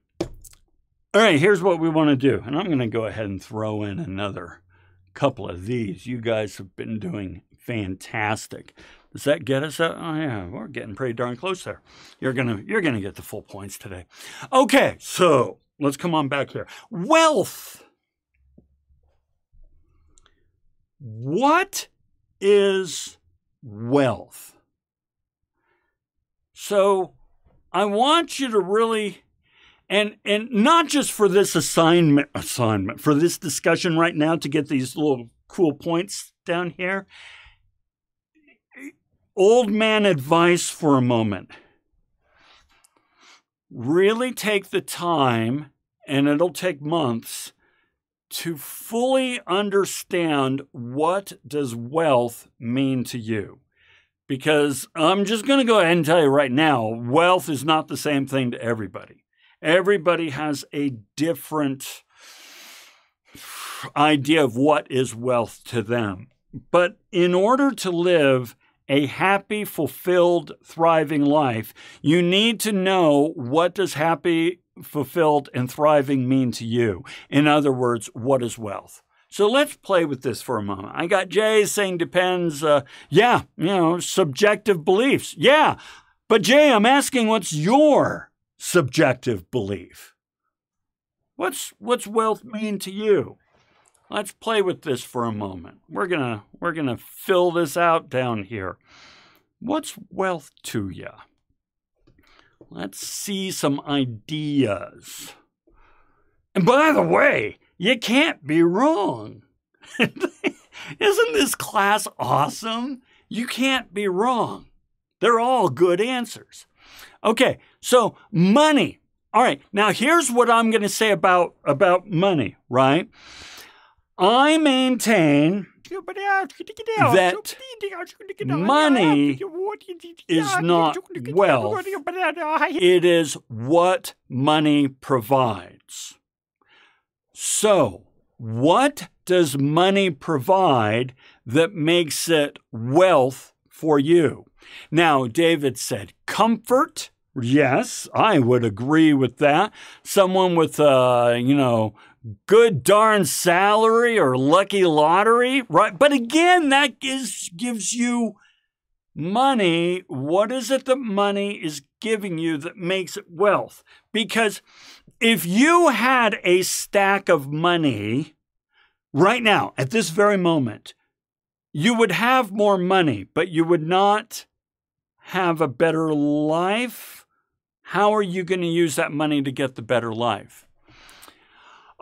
all right, here's what we want to do. And I'm going to go ahead and throw in another couple of these. You guys have been doing fantastic. Does that get us? Up? Oh yeah, we're getting pretty darn close there. You're gonna you're gonna get the full points today. Okay, so let's come on back here. Wealth. What is wealth? So I want you to really and and not just for this assignment assignment for this discussion right now to get these little cool points down here. Old man advice for a moment. Really take the time and it'll take months to fully understand what does wealth mean to you. Because i'm just going to go ahead and tell you right now wealth is not the same thing to everybody Everybody has a different idea of what is wealth to them. But in order to live a happy, fulfilled, thriving life, you need to know what does happy, fulfilled, and thriving mean to you. In other words, what is wealth? So let's play with this for a moment. I got Jay saying depends. Uh, yeah, you know, subjective beliefs. Yeah. But Jay, I'm asking what's your subjective belief. What's what's wealth mean to you? Let's play with this for a moment. We're gonna we're gonna fill this out down here. What's wealth to you? Let's see some ideas. And by the way, you can't be wrong. [LAUGHS] Isn't this class awesome? You can't be wrong. They're all good answers. Okay, so money. All right, now here's what I'm going to say about, about money, right? I maintain that money is not wealth. It is what money provides. So, what does money provide that makes it wealth for you? Now, David said, comfort. Yes, I would agree with that. Someone with, uh, you know, good darn salary or lucky lottery, right? But again, that is, gives you money. What is it that money is giving you that makes it wealth? Because if you had a stack of money right now, at this very moment, you would have more money, but you would not have a better life, how are you going to use that money to get the better life?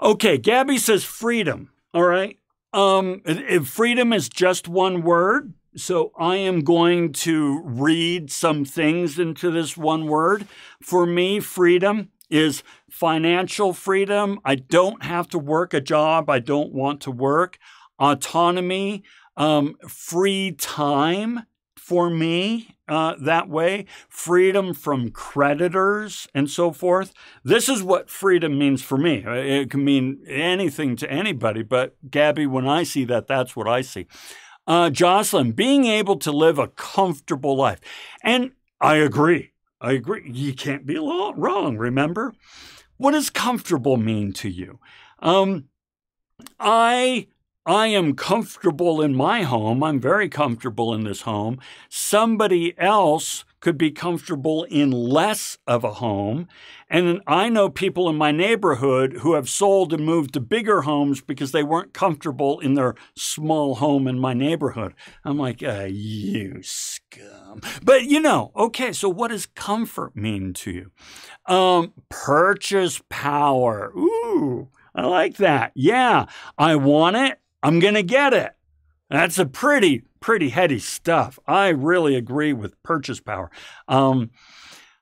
Okay, Gabby says freedom. All right. Um, if freedom is just one word, so I am going to read some things into this one word. For me, freedom is financial freedom. I don't have to work a job I don't want to work. Autonomy, um, free time for me uh, that way, freedom from creditors and so forth. This is what freedom means for me. It can mean anything to anybody, but Gabby, when I see that, that's what I see. Uh, Jocelyn, being able to live a comfortable life. And I agree. I agree. You can't be wrong, remember? What does comfortable mean to you? Um, I I am comfortable in my home. I'm very comfortable in this home. Somebody else could be comfortable in less of a home. And I know people in my neighborhood who have sold and moved to bigger homes because they weren't comfortable in their small home in my neighborhood. I'm like, uh, you scum. But you know, okay, so what does comfort mean to you? Um, purchase power. Ooh. I like that. Yeah, I want it. I'm going to get it. That's a pretty, pretty heady stuff. I really agree with purchase power. Um,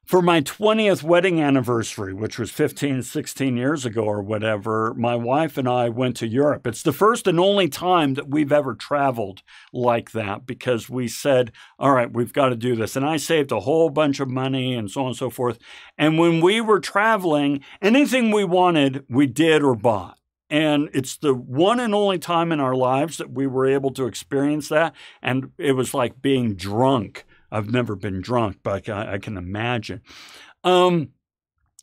for my 20th wedding anniversary, which was 15, 16 years ago or whatever, my wife and I went to Europe. It's the first and only time that we've ever traveled like that because we said, all right, we've got to do this. And I saved a whole bunch of money and so on and so forth. And when we were traveling, anything we wanted, we did or bought. And it's the one and only time in our lives that we were able to experience that. And it was like being drunk. I've never been drunk, but I, I can imagine. Um,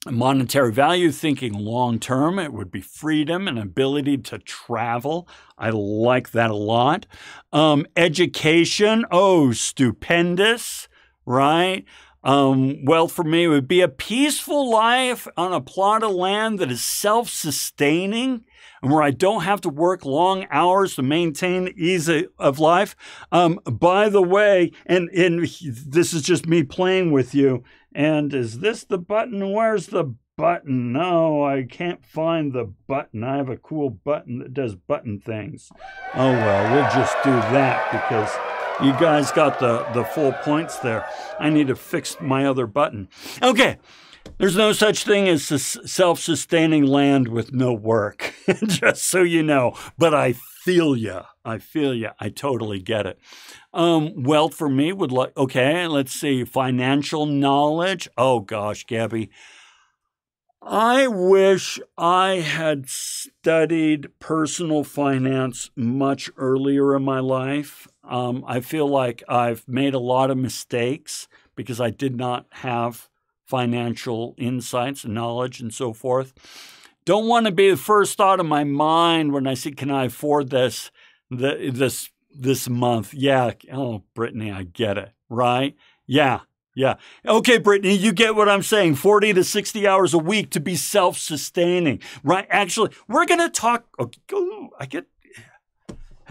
monetary value, thinking long term, it would be freedom and ability to travel. I like that a lot. Um, education, oh, stupendous, right? Um, well, for me, it would be a peaceful life on a plot of land that is self sustaining and where I don't have to work long hours to maintain ease of life. Um, by the way, and, and this is just me playing with you. And is this the button? Where's the button? No, I can't find the button. I have a cool button that does button things. Oh, well, we'll just do that because you guys got the, the full points there. I need to fix my other button. Okay. There's no such thing as self sustaining land with no work, [LAUGHS] just so you know. But I feel you. I feel you. I totally get it. Um, wealth for me would like, okay, let's see, financial knowledge. Oh gosh, Gabby. I wish I had studied personal finance much earlier in my life. Um, I feel like I've made a lot of mistakes because I did not have financial insights and knowledge and so forth. Don't want to be the first thought in my mind when I see, can I afford this, the, this, this month? Yeah. Oh, Brittany, I get it. Right? Yeah. Yeah. Okay, Brittany, you get what I'm saying. 40 to 60 hours a week to be self sustaining, right? Actually, we're going to talk. Oh, I get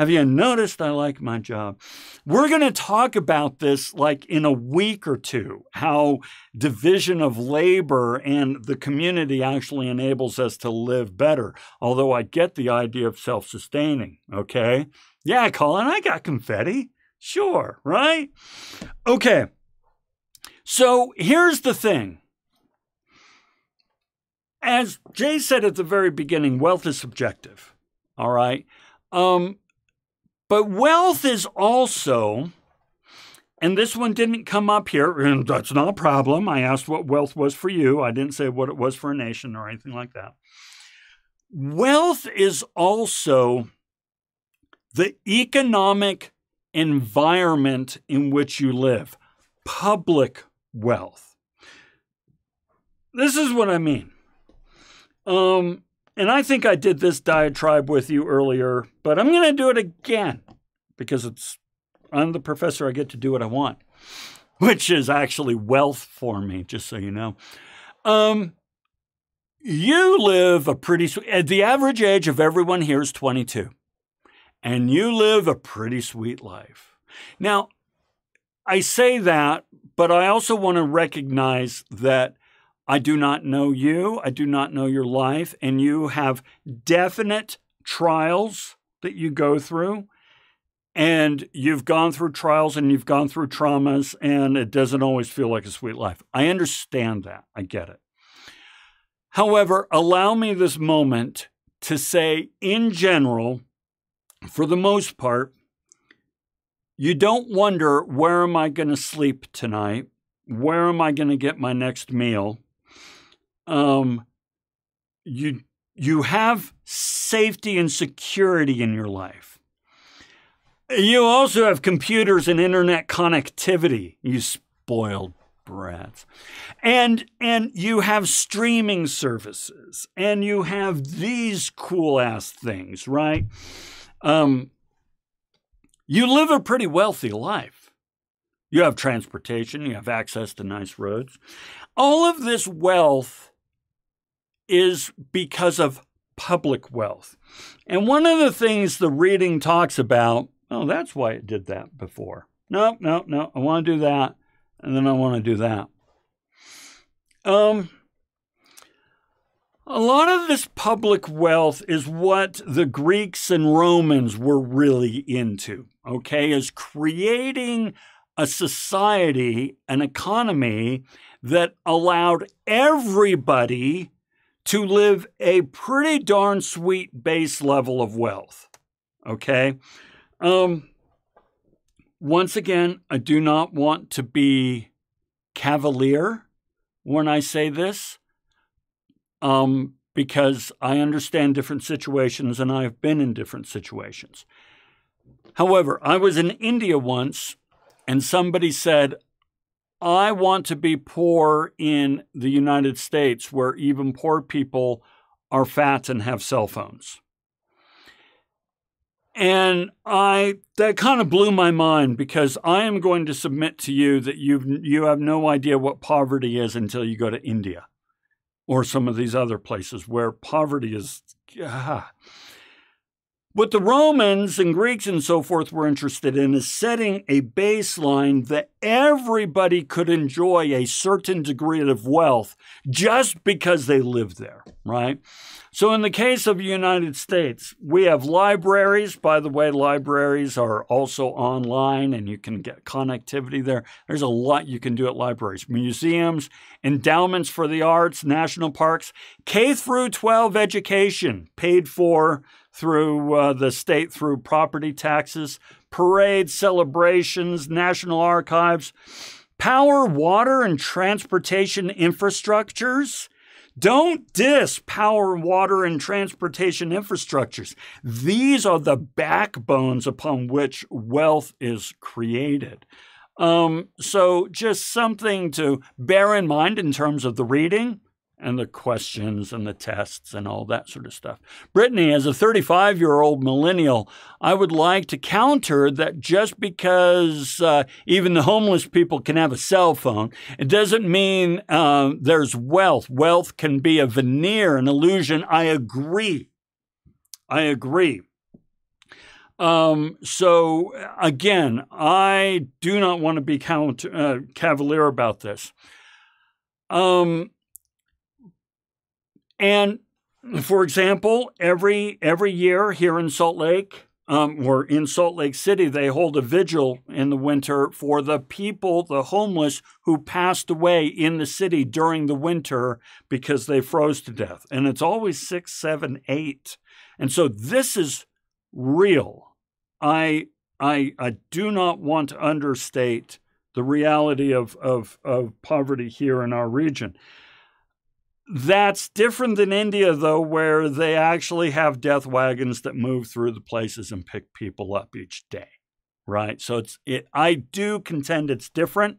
have you noticed I like my job? We're going to talk about this like in a week or two, how division of labor and the community actually enables us to live better. Although I get the idea of self sustaining, okay? Yeah, Colin, I got confetti. Sure, right? Okay. So here's the thing. As Jay said at the very beginning, wealth is subjective. All right. Um, but wealth is also, and this one didn't come up here, and that's not a problem. I asked what wealth was for you. I didn't say what it was for a nation or anything like that. Wealth is also the economic environment in which you live, public wealth. This is what I mean. Um, and I think I did this diatribe with you earlier, but I'm going to do it again because it's I'm the professor. I get to do what I want, [LAUGHS] which is actually wealth for me, just so you know. Um, you live a pretty sweet, the average age of everyone here is 22, and you live a pretty sweet life. Now, I say that, but I also want to recognize that I do not know you. I do not know your life. And you have definite trials that you go through. And you've gone through trials and you've gone through traumas, and it doesn't always feel like a sweet life. I understand that. I get it. However, allow me this moment to say, in general, for the most part, you don't wonder where am I going to sleep tonight? Where am I going to get my next meal? Um, you you have safety and security in your life. You also have computers and internet connectivity. You spoiled brats. And and you have streaming services and you have these cool ass things, right? Um you live a pretty wealthy life. You have transportation, you have access to nice roads. All of this wealth is because of public wealth. And one of the things the reading talks about, oh, that's why it did that before. No, no, no, I want to do that, and then I want to do that. Um, a lot of this public wealth is what the Greeks and Romans were really into, okay, is creating a society, an economy that allowed everybody to live a pretty darn sweet base level of wealth, okay? Um, once again, I do not want to be cavalier when I say this um, because I understand different situations and I have been in different situations. However, I was in India once and somebody said, I want to be poor in the United States where even poor people are fat and have cell phones. And I that kind of blew my mind because I am going to submit to you that you you have no idea what poverty is until you go to India or some of these other places where poverty is. Ah. What the Romans and Greeks and so forth were interested in is setting a baseline that everybody could enjoy a certain degree of wealth just because they lived there, right? So, in the case of the United States, we have libraries. By the way, libraries are also online and you can get connectivity there. There's a lot you can do at libraries, museums, endowments for the arts, national parks, K through 12 education paid for through uh, the state through property taxes, parades, celebrations, national archives, power, water, and transportation infrastructures. Don't diss power, water, and transportation infrastructures. These are the backbones upon which wealth is created. Um, so, just something to bear in mind in terms of the reading and the questions and the tests and all that sort of stuff. Brittany, as a 35 year old millennial, I would like to counter that just because uh, even the homeless people can have a cell phone, it doesn't mean uh, there's wealth. Wealth can be a veneer, an illusion. I agree. I agree. Um, so again, I do not want to be count, uh, cavalier about this. Um, and for example, every every year here in Salt Lake, um, or in Salt Lake City, they hold a vigil in the winter for the people, the homeless, who passed away in the city during the winter because they froze to death. And it's always six, seven, eight. And so this is real. I I I do not want to understate the reality of of, of poverty here in our region. That's different than India, though, where they actually have death wagons that move through the places and pick people up each day, right? So it's it. I do contend it's different,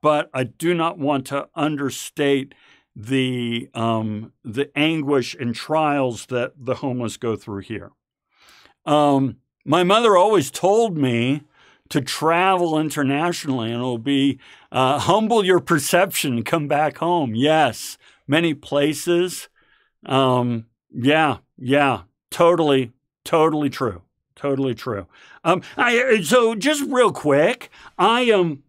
but I do not want to understate the um, the anguish and trials that the homeless go through here. Um, my mother always told me to travel internationally, and it'll be uh, humble your perception, come back home. Yes, many places. Um, yeah, yeah, totally, totally true. Totally true. Um, I, so just real quick, I um,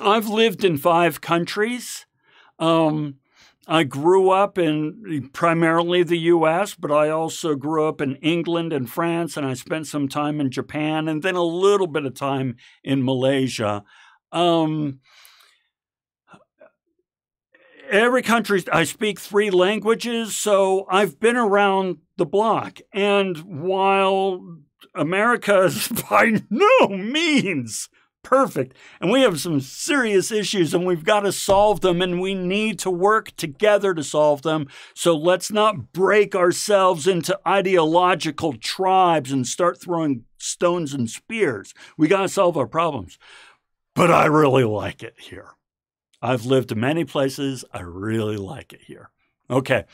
I've lived in five countries. Um, I grew up in primarily the U.S., but I also grew up in England and France, and I spent some time in Japan, and then a little bit of time in Malaysia. Um, every country, I speak three languages, so I've been around the block. And while America is [LAUGHS] by no means perfect. And we have some serious issues and we've got to solve them and we need to work together to solve them. So let's not break ourselves into ideological tribes and start throwing stones and spears. We got to solve our problems. But I really like it here. I've lived in many places. I really like it here. Okay.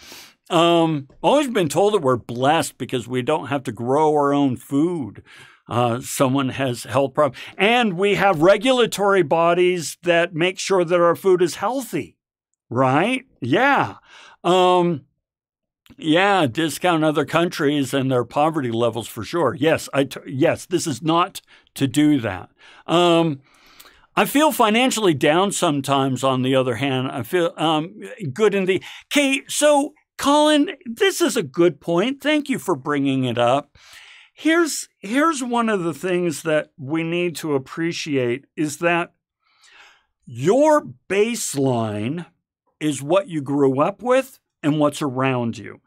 Um, always been told that we're blessed because we don't have to grow our own food uh, someone has health problems. And we have regulatory bodies that make sure that our food is healthy, right? Yeah. Um, yeah, discount other countries and their poverty levels for sure. Yes, I yes, this is not to do that. Um, I feel financially down sometimes. On the other hand, I feel um, good in the. Okay, so Colin, this is a good point. Thank you for bringing it up. Here's here's one of the things that we need to appreciate is that your baseline is what you grew up with and what's around you.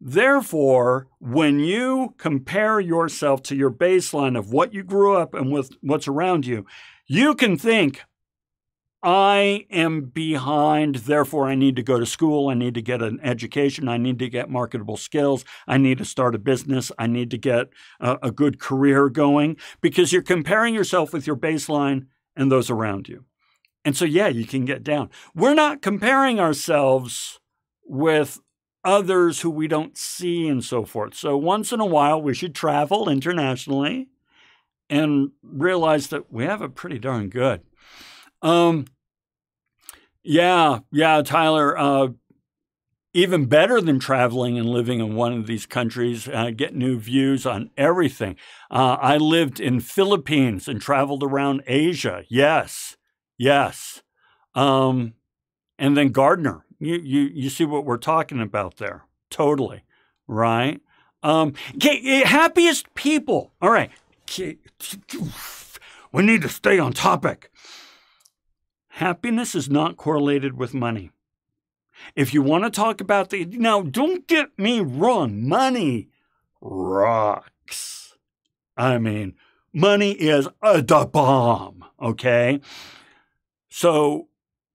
Therefore, when you compare yourself to your baseline of what you grew up and with what's around you, you can think, I am behind, therefore, I need to go to school. I need to get an education. I need to get marketable skills. I need to start a business. I need to get a, a good career going because you're comparing yourself with your baseline and those around you. And so, yeah, you can get down. We're not comparing ourselves with others who we don't see and so forth. So, once in a while, we should travel internationally and realize that we have it pretty darn good. Um, yeah, yeah, Tyler. Uh, even better than traveling and living in one of these countries, uh, get new views on everything. Uh, I lived in Philippines and traveled around Asia. Yes, yes. Um, and then Gardner. You, you, you see what we're talking about there. Totally. Right? Um, happiest people. All right. We need to stay on topic. Happiness is not correlated with money. If you want to talk about the, now don't get me wrong, money rocks. I mean, money is a da bomb, okay? So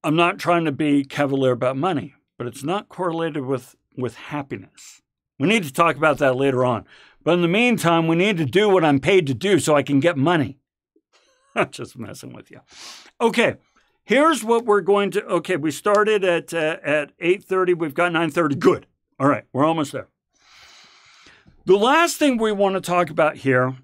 I'm not trying to be cavalier about money, but it's not correlated with, with happiness. We need to talk about that later on. But in the meantime, we need to do what I'm paid to do so I can get money. [LAUGHS] I'm just messing with you. Okay. Here's what we're going to. Okay, we started at uh, at 8:30. We've got 9:30. Good. All right, we're almost there. The last thing we want to talk about here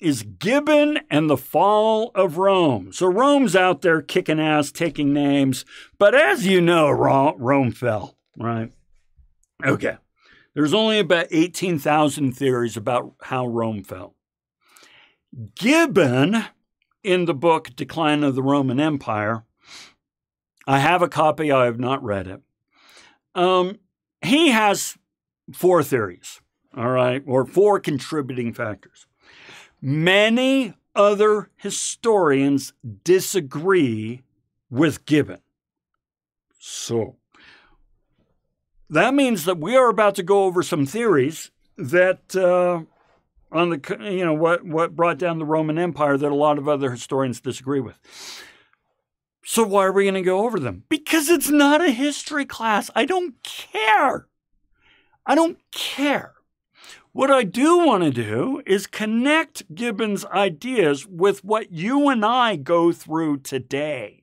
is Gibbon and the fall of Rome. So Rome's out there kicking ass, taking names, but as you know, Rome fell, right? Okay. There's only about 18,000 theories about how Rome fell. Gibbon, in the book Decline of the Roman Empire, I have a copy. I have not read it. Um, he has four theories, all right, or four contributing factors. Many other historians disagree with Gibbon. So that means that we are about to go over some theories that uh, on the you know what what brought down the Roman Empire that a lot of other historians disagree with. So why are we going to go over them? Because it's not a history class. I don't care. I don't care. What I do want to do is connect Gibbon's ideas with what you and I go through today.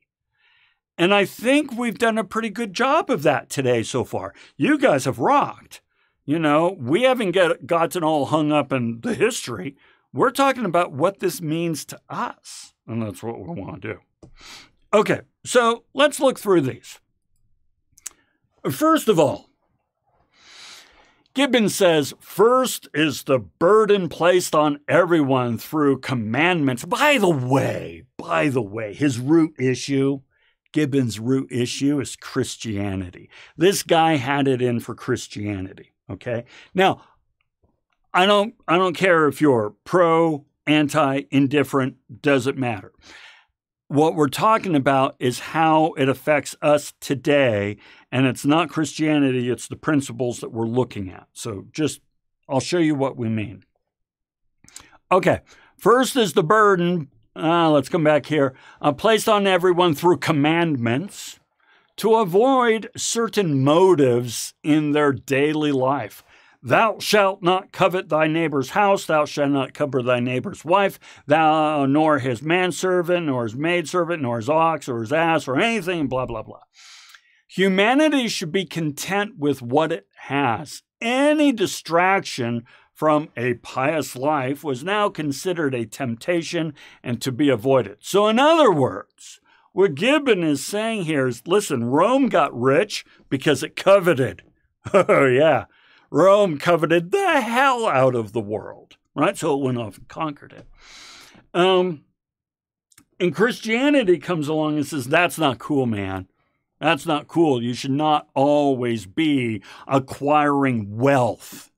And I think we've done a pretty good job of that today so far. You guys have rocked. You know, we haven't get, gotten all hung up in the history. We're talking about what this means to us. And that's what we want to do. Okay, so let's look through these. First of all, Gibbon says, first is the burden placed on everyone through commandments. By the way, by the way, his root issue, Gibbon's root issue is Christianity. This guy had it in for Christianity. Okay. Now, I don't I don't care if you're pro, anti, indifferent, doesn't matter. what we're talking about is how it affects us today. And it's not Christianity, it's the principles that we're looking at. So just, I'll show you what we mean. Okay, first is the burden. Uh, let's come back here. Uh, placed on everyone through commandments to avoid certain motives in their daily life. Thou shalt not covet thy neighbor's house, thou shalt not covet thy neighbor's wife, thou nor his manservant, nor his maidservant, nor his ox, or his ass, or anything, blah, blah, blah. Humanity should be content with what it has. Any distraction from a pious life was now considered a temptation and to be avoided. So, in other words, what Gibbon is saying here is listen, Rome got rich because it coveted. [LAUGHS] Oh, yeah. Rome coveted the hell out of the world, right? So it went off and conquered it. Um, and Christianity comes along and says, that's not cool, man. That's not cool. You should not always be acquiring wealth.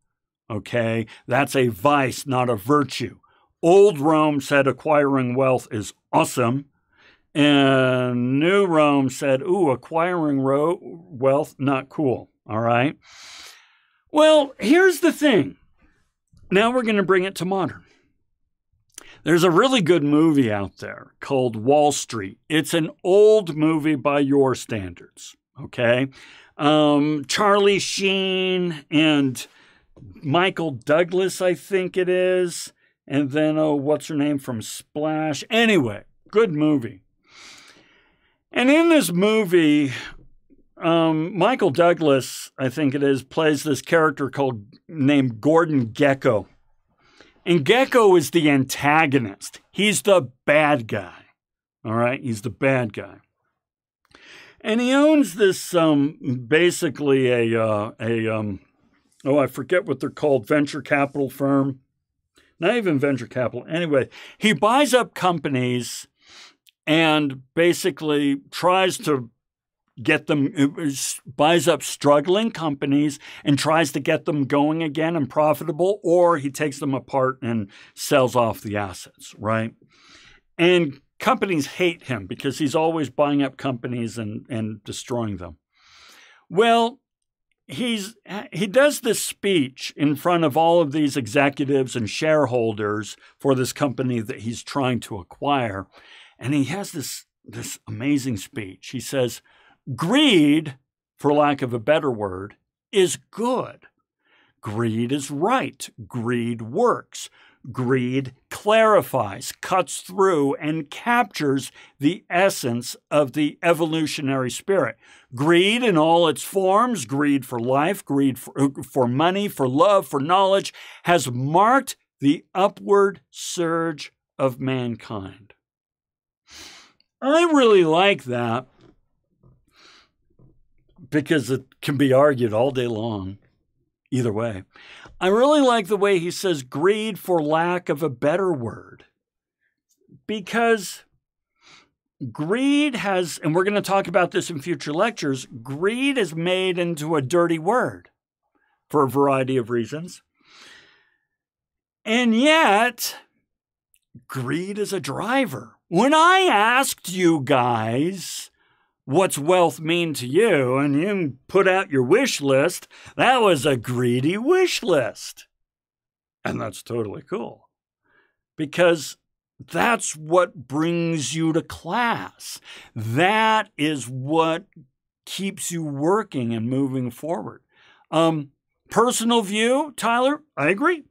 Okay? That's a vice, not a virtue. Old Rome said acquiring wealth is awesome. And New Rome said, ooh, acquiring ro- wealth, not cool. All right? Well, here's the thing. Now we're going to bring it to modern. There's a really good movie out there called Wall Street. It's an old movie by your standards, okay? Um, Charlie Sheen and Michael Douglas, I think it is. And then, oh, what's her name from Splash? Anyway, good movie. And in this movie, um, Michael Douglas, I think it is, plays this character called named Gordon Gekko. And Gekko is the antagonist. He's the bad guy. All right, he's the bad guy. And he owns this um, basically a uh, a um, oh I forget what they're called venture capital firm, not even venture capital. Anyway, he buys up companies and basically tries to get them uh, buys up struggling companies and tries to get them going again and profitable or he takes them apart and sells off the assets right? And companies hate him because he's always buying up companies and and destroying them. Well he's he does this speech in front of all of these executives and shareholders for this company that he's trying to acquire and he has this this amazing speech he says Greed, for lack of a better word, is good. Greed is right. Greed works. Greed clarifies, cuts through, and captures the essence of the evolutionary spirit. Greed in all its forms, greed for life, greed for, uh, for money, for love, for knowledge, has marked the upward surge of mankind. I really like that because it can be argued all day long either way. I really like the way he says greed for lack of a better word because greed has, and we're going to talk about this in future lectures, greed is made into a dirty word for a variety of reasons. And yet, greed is a driver. When I asked you guys what's wealth mean to you and you put out your wish list, that was a greedy wish list. And that's totally cool because that's what brings you to class. That is what keeps you working and moving forward. Um, personal view, Tyler, I agree.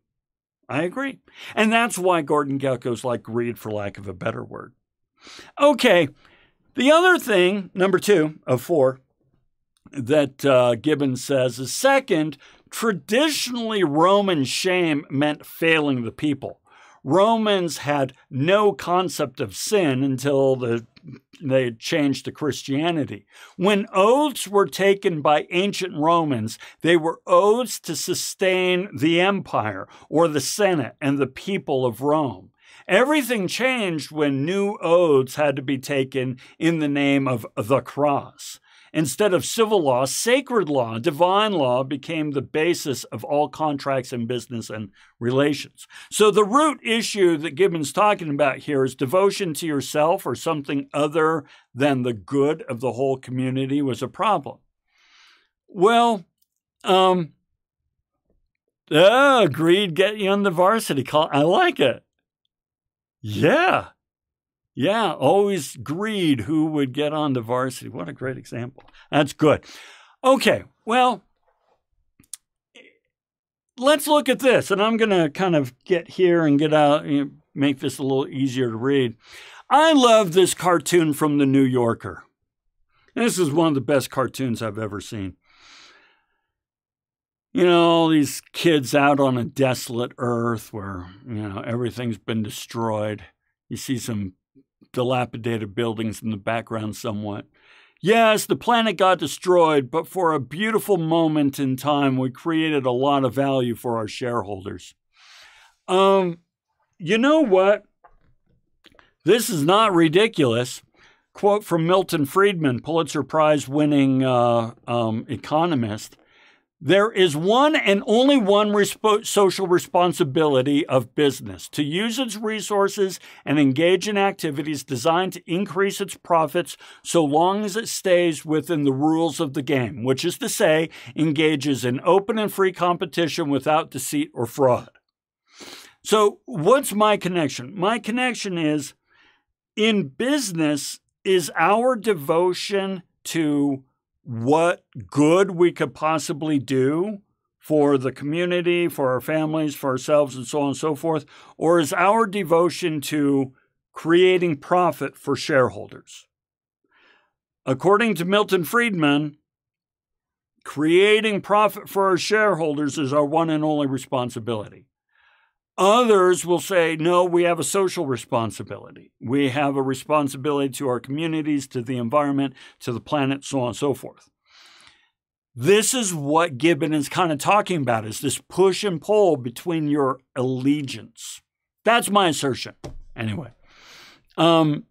I agree. And that's why Gordon Gekko's like greed, for lack of a better word. Okay, the other thing, number two of four, that uh, Gibbons says is second, traditionally Roman shame meant failing the people. Romans had no concept of sin until the, they changed to Christianity. When oaths were taken by ancient Romans, they were oaths to sustain the empire or the Senate and the people of Rome. Everything changed when new oaths had to be taken in the name of the cross. Instead of civil law, sacred law, divine law became the basis of all contracts in business and relations. So the root issue that Gibbon's talking about here is devotion to yourself or something other than the good of the whole community was a problem. Well, um, oh, greed get you on the varsity call. I like it. Yeah. Yeah, always greed who would get on the varsity. What a great example. That's good. Okay, well, let's look at this. And I'm going to kind of get here and get out, you know, make this a little easier to read. I love this cartoon from the New Yorker. This is one of the best cartoons I've ever seen. You know, all these kids out on a desolate earth where, you know, everything's been destroyed. You see some dilapidated buildings in the background somewhat. Yes, the planet got destroyed, but for a beautiful moment in time, we created a lot of value for our shareholders. Um, you know what? This is not ridiculous. Quote from Milton Friedman, Pulitzer Prize winning uh, um, economist. There is one and only one resp- social responsibility of business to use its resources and engage in activities designed to increase its profits so long as it stays within the rules of the game, which is to say, engages in open and free competition without deceit or fraud. So, what's my connection? My connection is in business, is our devotion to what good we could possibly do for the community, for our families, for ourselves, and so on and so forth? Or is our devotion to creating profit for shareholders? According to Milton Friedman, creating profit for our shareholders is our one and only responsibility. Others will say, no, we have a social responsibility. We have a responsibility to our communities, to the environment, to the planet, so on and so forth. This is what Gibbon is kind of talking about is this push and pull between your allegiance. That's my assertion. Anyway, um,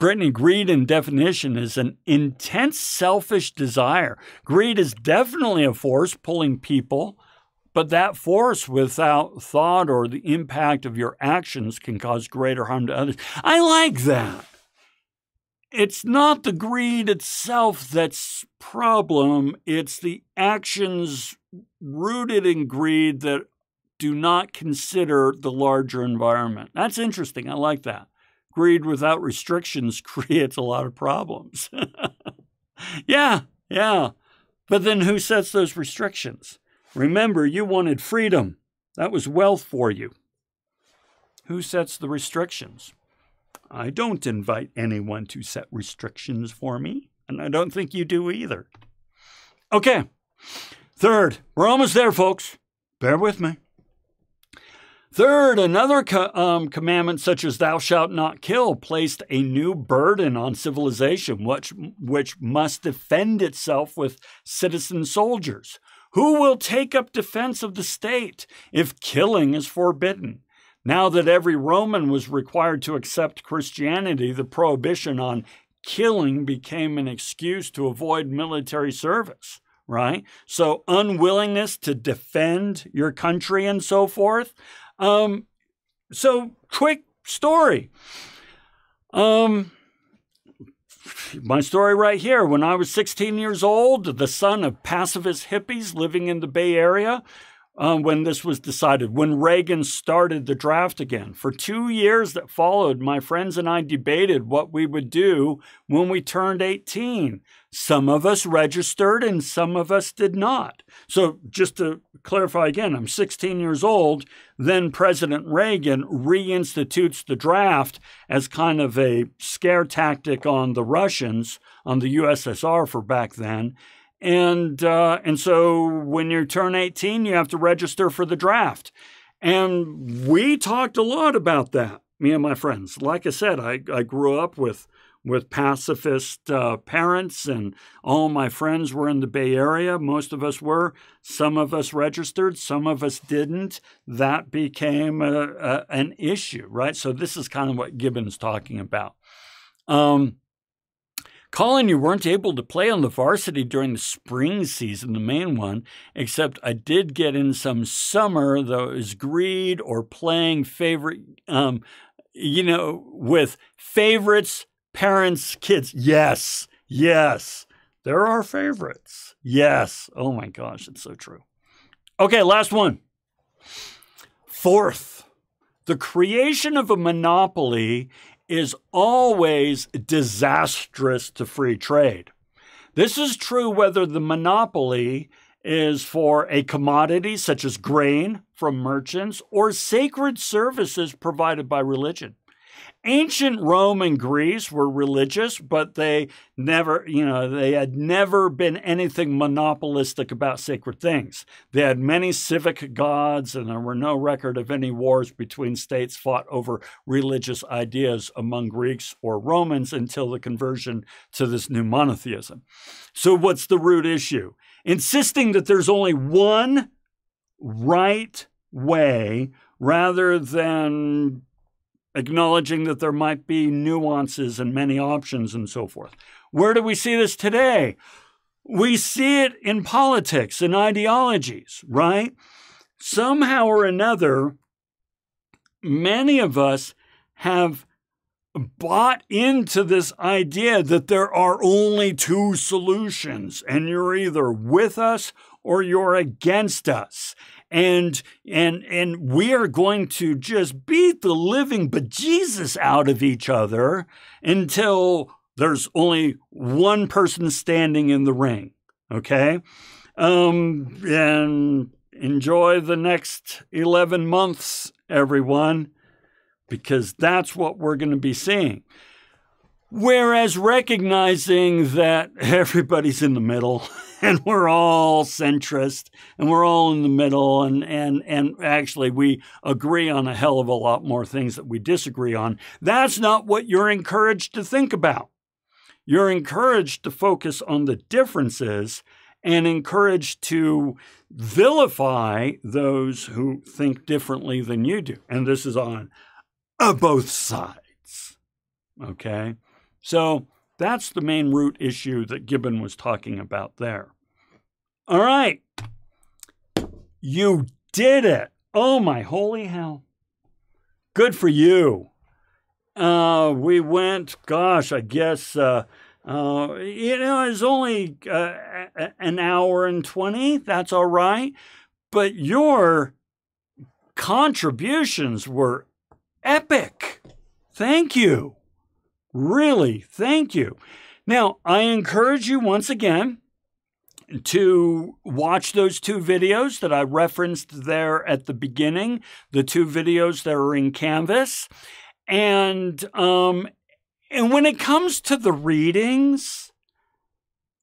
Brittany, greed in definition is an intense selfish desire. Greed is definitely a force pulling people but that force without thought or the impact of your actions can cause greater harm to others. I like that. It's not the greed itself that's problem, it's the actions rooted in greed that do not consider the larger environment. That's interesting. I like that. Greed without restrictions [LAUGHS] creates a lot of problems. [LAUGHS] yeah, yeah. But then who sets those restrictions? Remember, you wanted freedom. That was wealth for you. Who sets the restrictions? I don't invite anyone to set restrictions for me, and I don't think you do either. Okay, third, we're almost there, folks. Bear with me. Third, another co- um, commandment, such as "Thou shalt not kill," placed a new burden on civilization, which, which must defend itself with citizen soldiers. Who will take up defense of the state if killing is forbidden? Now that every Roman was required to accept Christianity, the prohibition on killing became an excuse to avoid military service, right? So, unwillingness to defend your country and so forth. Um, so, quick story. Um, my story right here. When I was 16 years old, the son of pacifist hippies living in the Bay Area, um, when this was decided, when Reagan started the draft again. For two years that followed, my friends and I debated what we would do when we turned 18. Some of us registered and some of us did not. So, just to clarify again, I'm 16 years old. Then President Reagan reinstitutes the draft as kind of a scare tactic on the Russians, on the USSR for back then. And, uh, and so when you turn 18, you have to register for the draft. And we talked a lot about that, me and my friends. Like I said, I, I grew up with, with pacifist uh, parents, and all my friends were in the Bay Area. Most of us were. Some of us registered, some of us didn't. That became a, a, an issue, right? So, this is kind of what Gibbon's talking about. Um, Colin, you weren't able to play on the varsity during the spring season, the main one, except I did get in some summer, though it was greed or playing favorite, um, you know, with favorites, parents, kids. Yes, yes, there are favorites. Yes. Oh my gosh, it's so true. Okay, last one. Fourth, the creation of a monopoly is always disastrous to free trade. This is true whether the monopoly is for a commodity such as grain from merchants or sacred services provided by religion. Ancient Rome and Greece were religious, but they never, you know, they had never been anything monopolistic about sacred things. They had many civic gods, and there were no record of any wars between states fought over religious ideas among Greeks or Romans until the conversion to this new monotheism. So, what's the root issue? Insisting that there's only one right way rather than acknowledging that there might be nuances and many options and so forth. Where do we see this today? We see it in politics and ideologies, right? Somehow or another, many of us have bought into this idea that there are only two solutions, and you're either with us or you're against us and and and we are going to just beat the living bejesus out of each other until there's only one person standing in the ring okay? Um and enjoy the next 11 months everyone because that's what we're going to be seeing whereas recognizing that everybody's in the middle [LAUGHS] and we're all centrist and we're all in the middle and and and actually we agree on a hell of a lot more things that we disagree on that's not what you're encouraged to think about. You're encouraged to focus on the differences and encouraged to vilify those who think differently than you do. And this is on uh, both sides okay so that's the main root issue that Gibbon was talking about there. All right. You did it. Oh, my holy hell. Good for you. Uh, we went, gosh, I guess, uh, uh, you know, it's only uh, an hour and 20. That's all right. But your contributions were epic. Thank you. Really, thank you. Now, I encourage you once again to watch those two videos that I referenced there at the beginning, the two videos that are in Canvas. And um, and when it comes to the readings,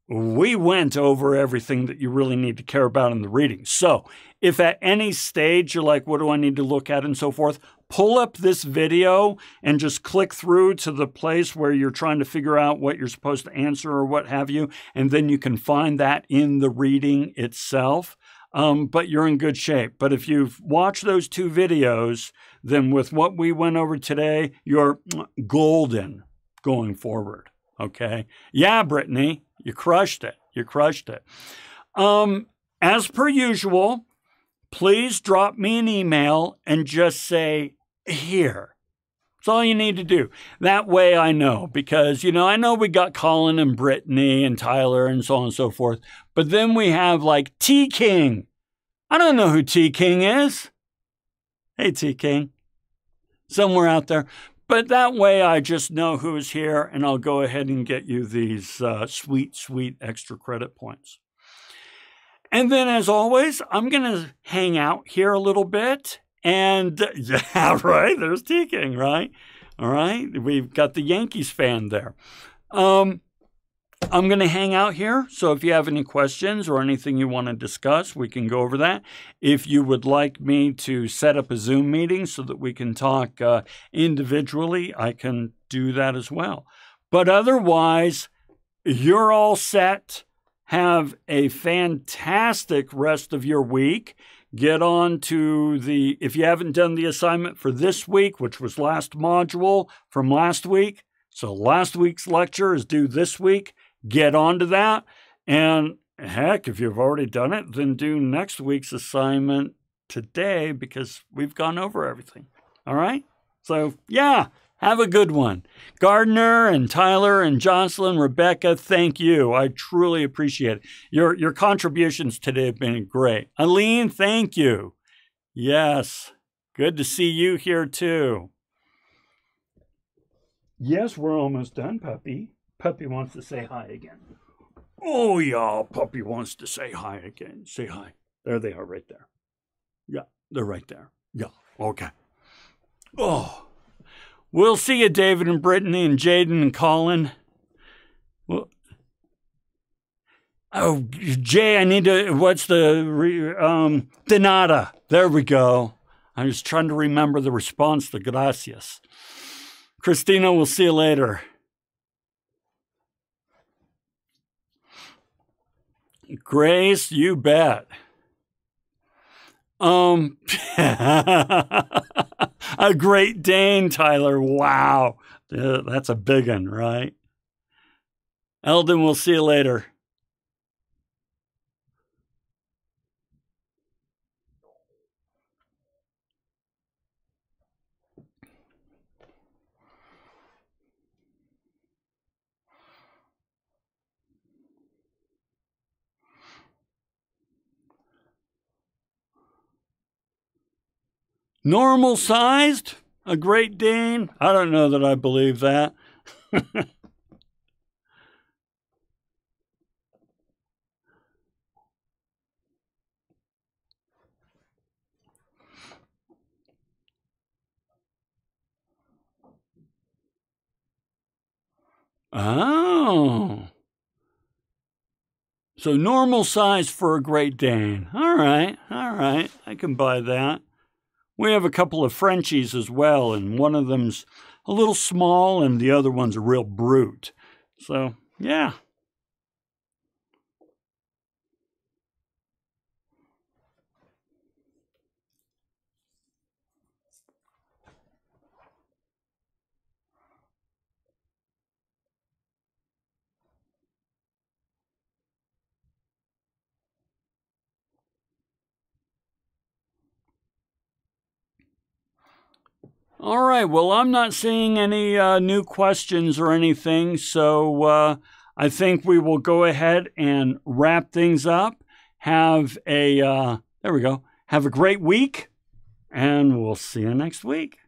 we went over everything that you really need to care about in the readings. So if at any stage you're like, what do I need to look at and so forth, pull up this video and just click through to the place where you're trying to figure out what you're supposed to answer or what have you, and then you can find that in the reading itself. Um, but you're in good shape. But if you've watched those two videos, then with what we went over today, you're golden going forward. Okay. Yeah, Brittany, you crushed it. You crushed it. Um, as per usual, please drop me an email and just say, here. That's all you need to do. That way I know because, you know, I know we got Colin and Brittany and Tyler and so on and so forth, but then we have like T King. I don't know who T King is. Hey, T King. Somewhere out there. But that way I just know who's here and I'll go ahead and get you these uh, sweet, sweet extra credit points. And then, as always, I'm going to hang out here a little bit and [LAUGHS] yeah, right, there's T King, right? All right, we've got the Yankees fan there. Um, I'm going to hang out here. So if you have any questions or anything you want to discuss, we can go over that. If you would like me to set up a Zoom meeting so that we can talk uh, individually, I can do that as well. But otherwise, you're all set. Have a fantastic rest of your week get on to the, if you haven't done the assignment for this week, which was last module from last week, So last week's lecture is due this week. Get on to that. And heck, if you've already done it, then do next week's assignment today because we've gone over everything. All right? So, yeah, have a good one. Gardner and Tyler and Jocelyn, Rebecca, thank you. I truly appreciate it. Your, your contributions today have been great. Aline, thank you. Yes, good to see you here too. Yes, we're almost done, Puppy. Puppy wants to say hi again. Oh, yeah, Puppy wants to say hi again. Say hi. There they are right there. Yeah, they're right there. Yeah, okay. Oh, we'll see you, David and Brittany and Jaden and Colin. Well, oh, Jay, I need to. What's the um De nada? There we go. I was trying to remember the response to gracias. Christina, we'll see you later. Grace, you bet. Um, [LAUGHS] a Great Dane, Tyler. Wow. That's a big one, right? Eldon, we'll see you later. Normal sized? A Great Dane? I don't know that I believe that. oh. So normal size for a Great Dane. All right, all right. I can buy that. We have a couple of Frenchies as well, and one of them's a little small and the other one's a real brute. So, yeah. All right. Well, I'm not seeing any uh, new questions or anything. So uh, I think we will go ahead and wrap things up. Have a, uh, there we go. Have a great week, and we'll see you next week.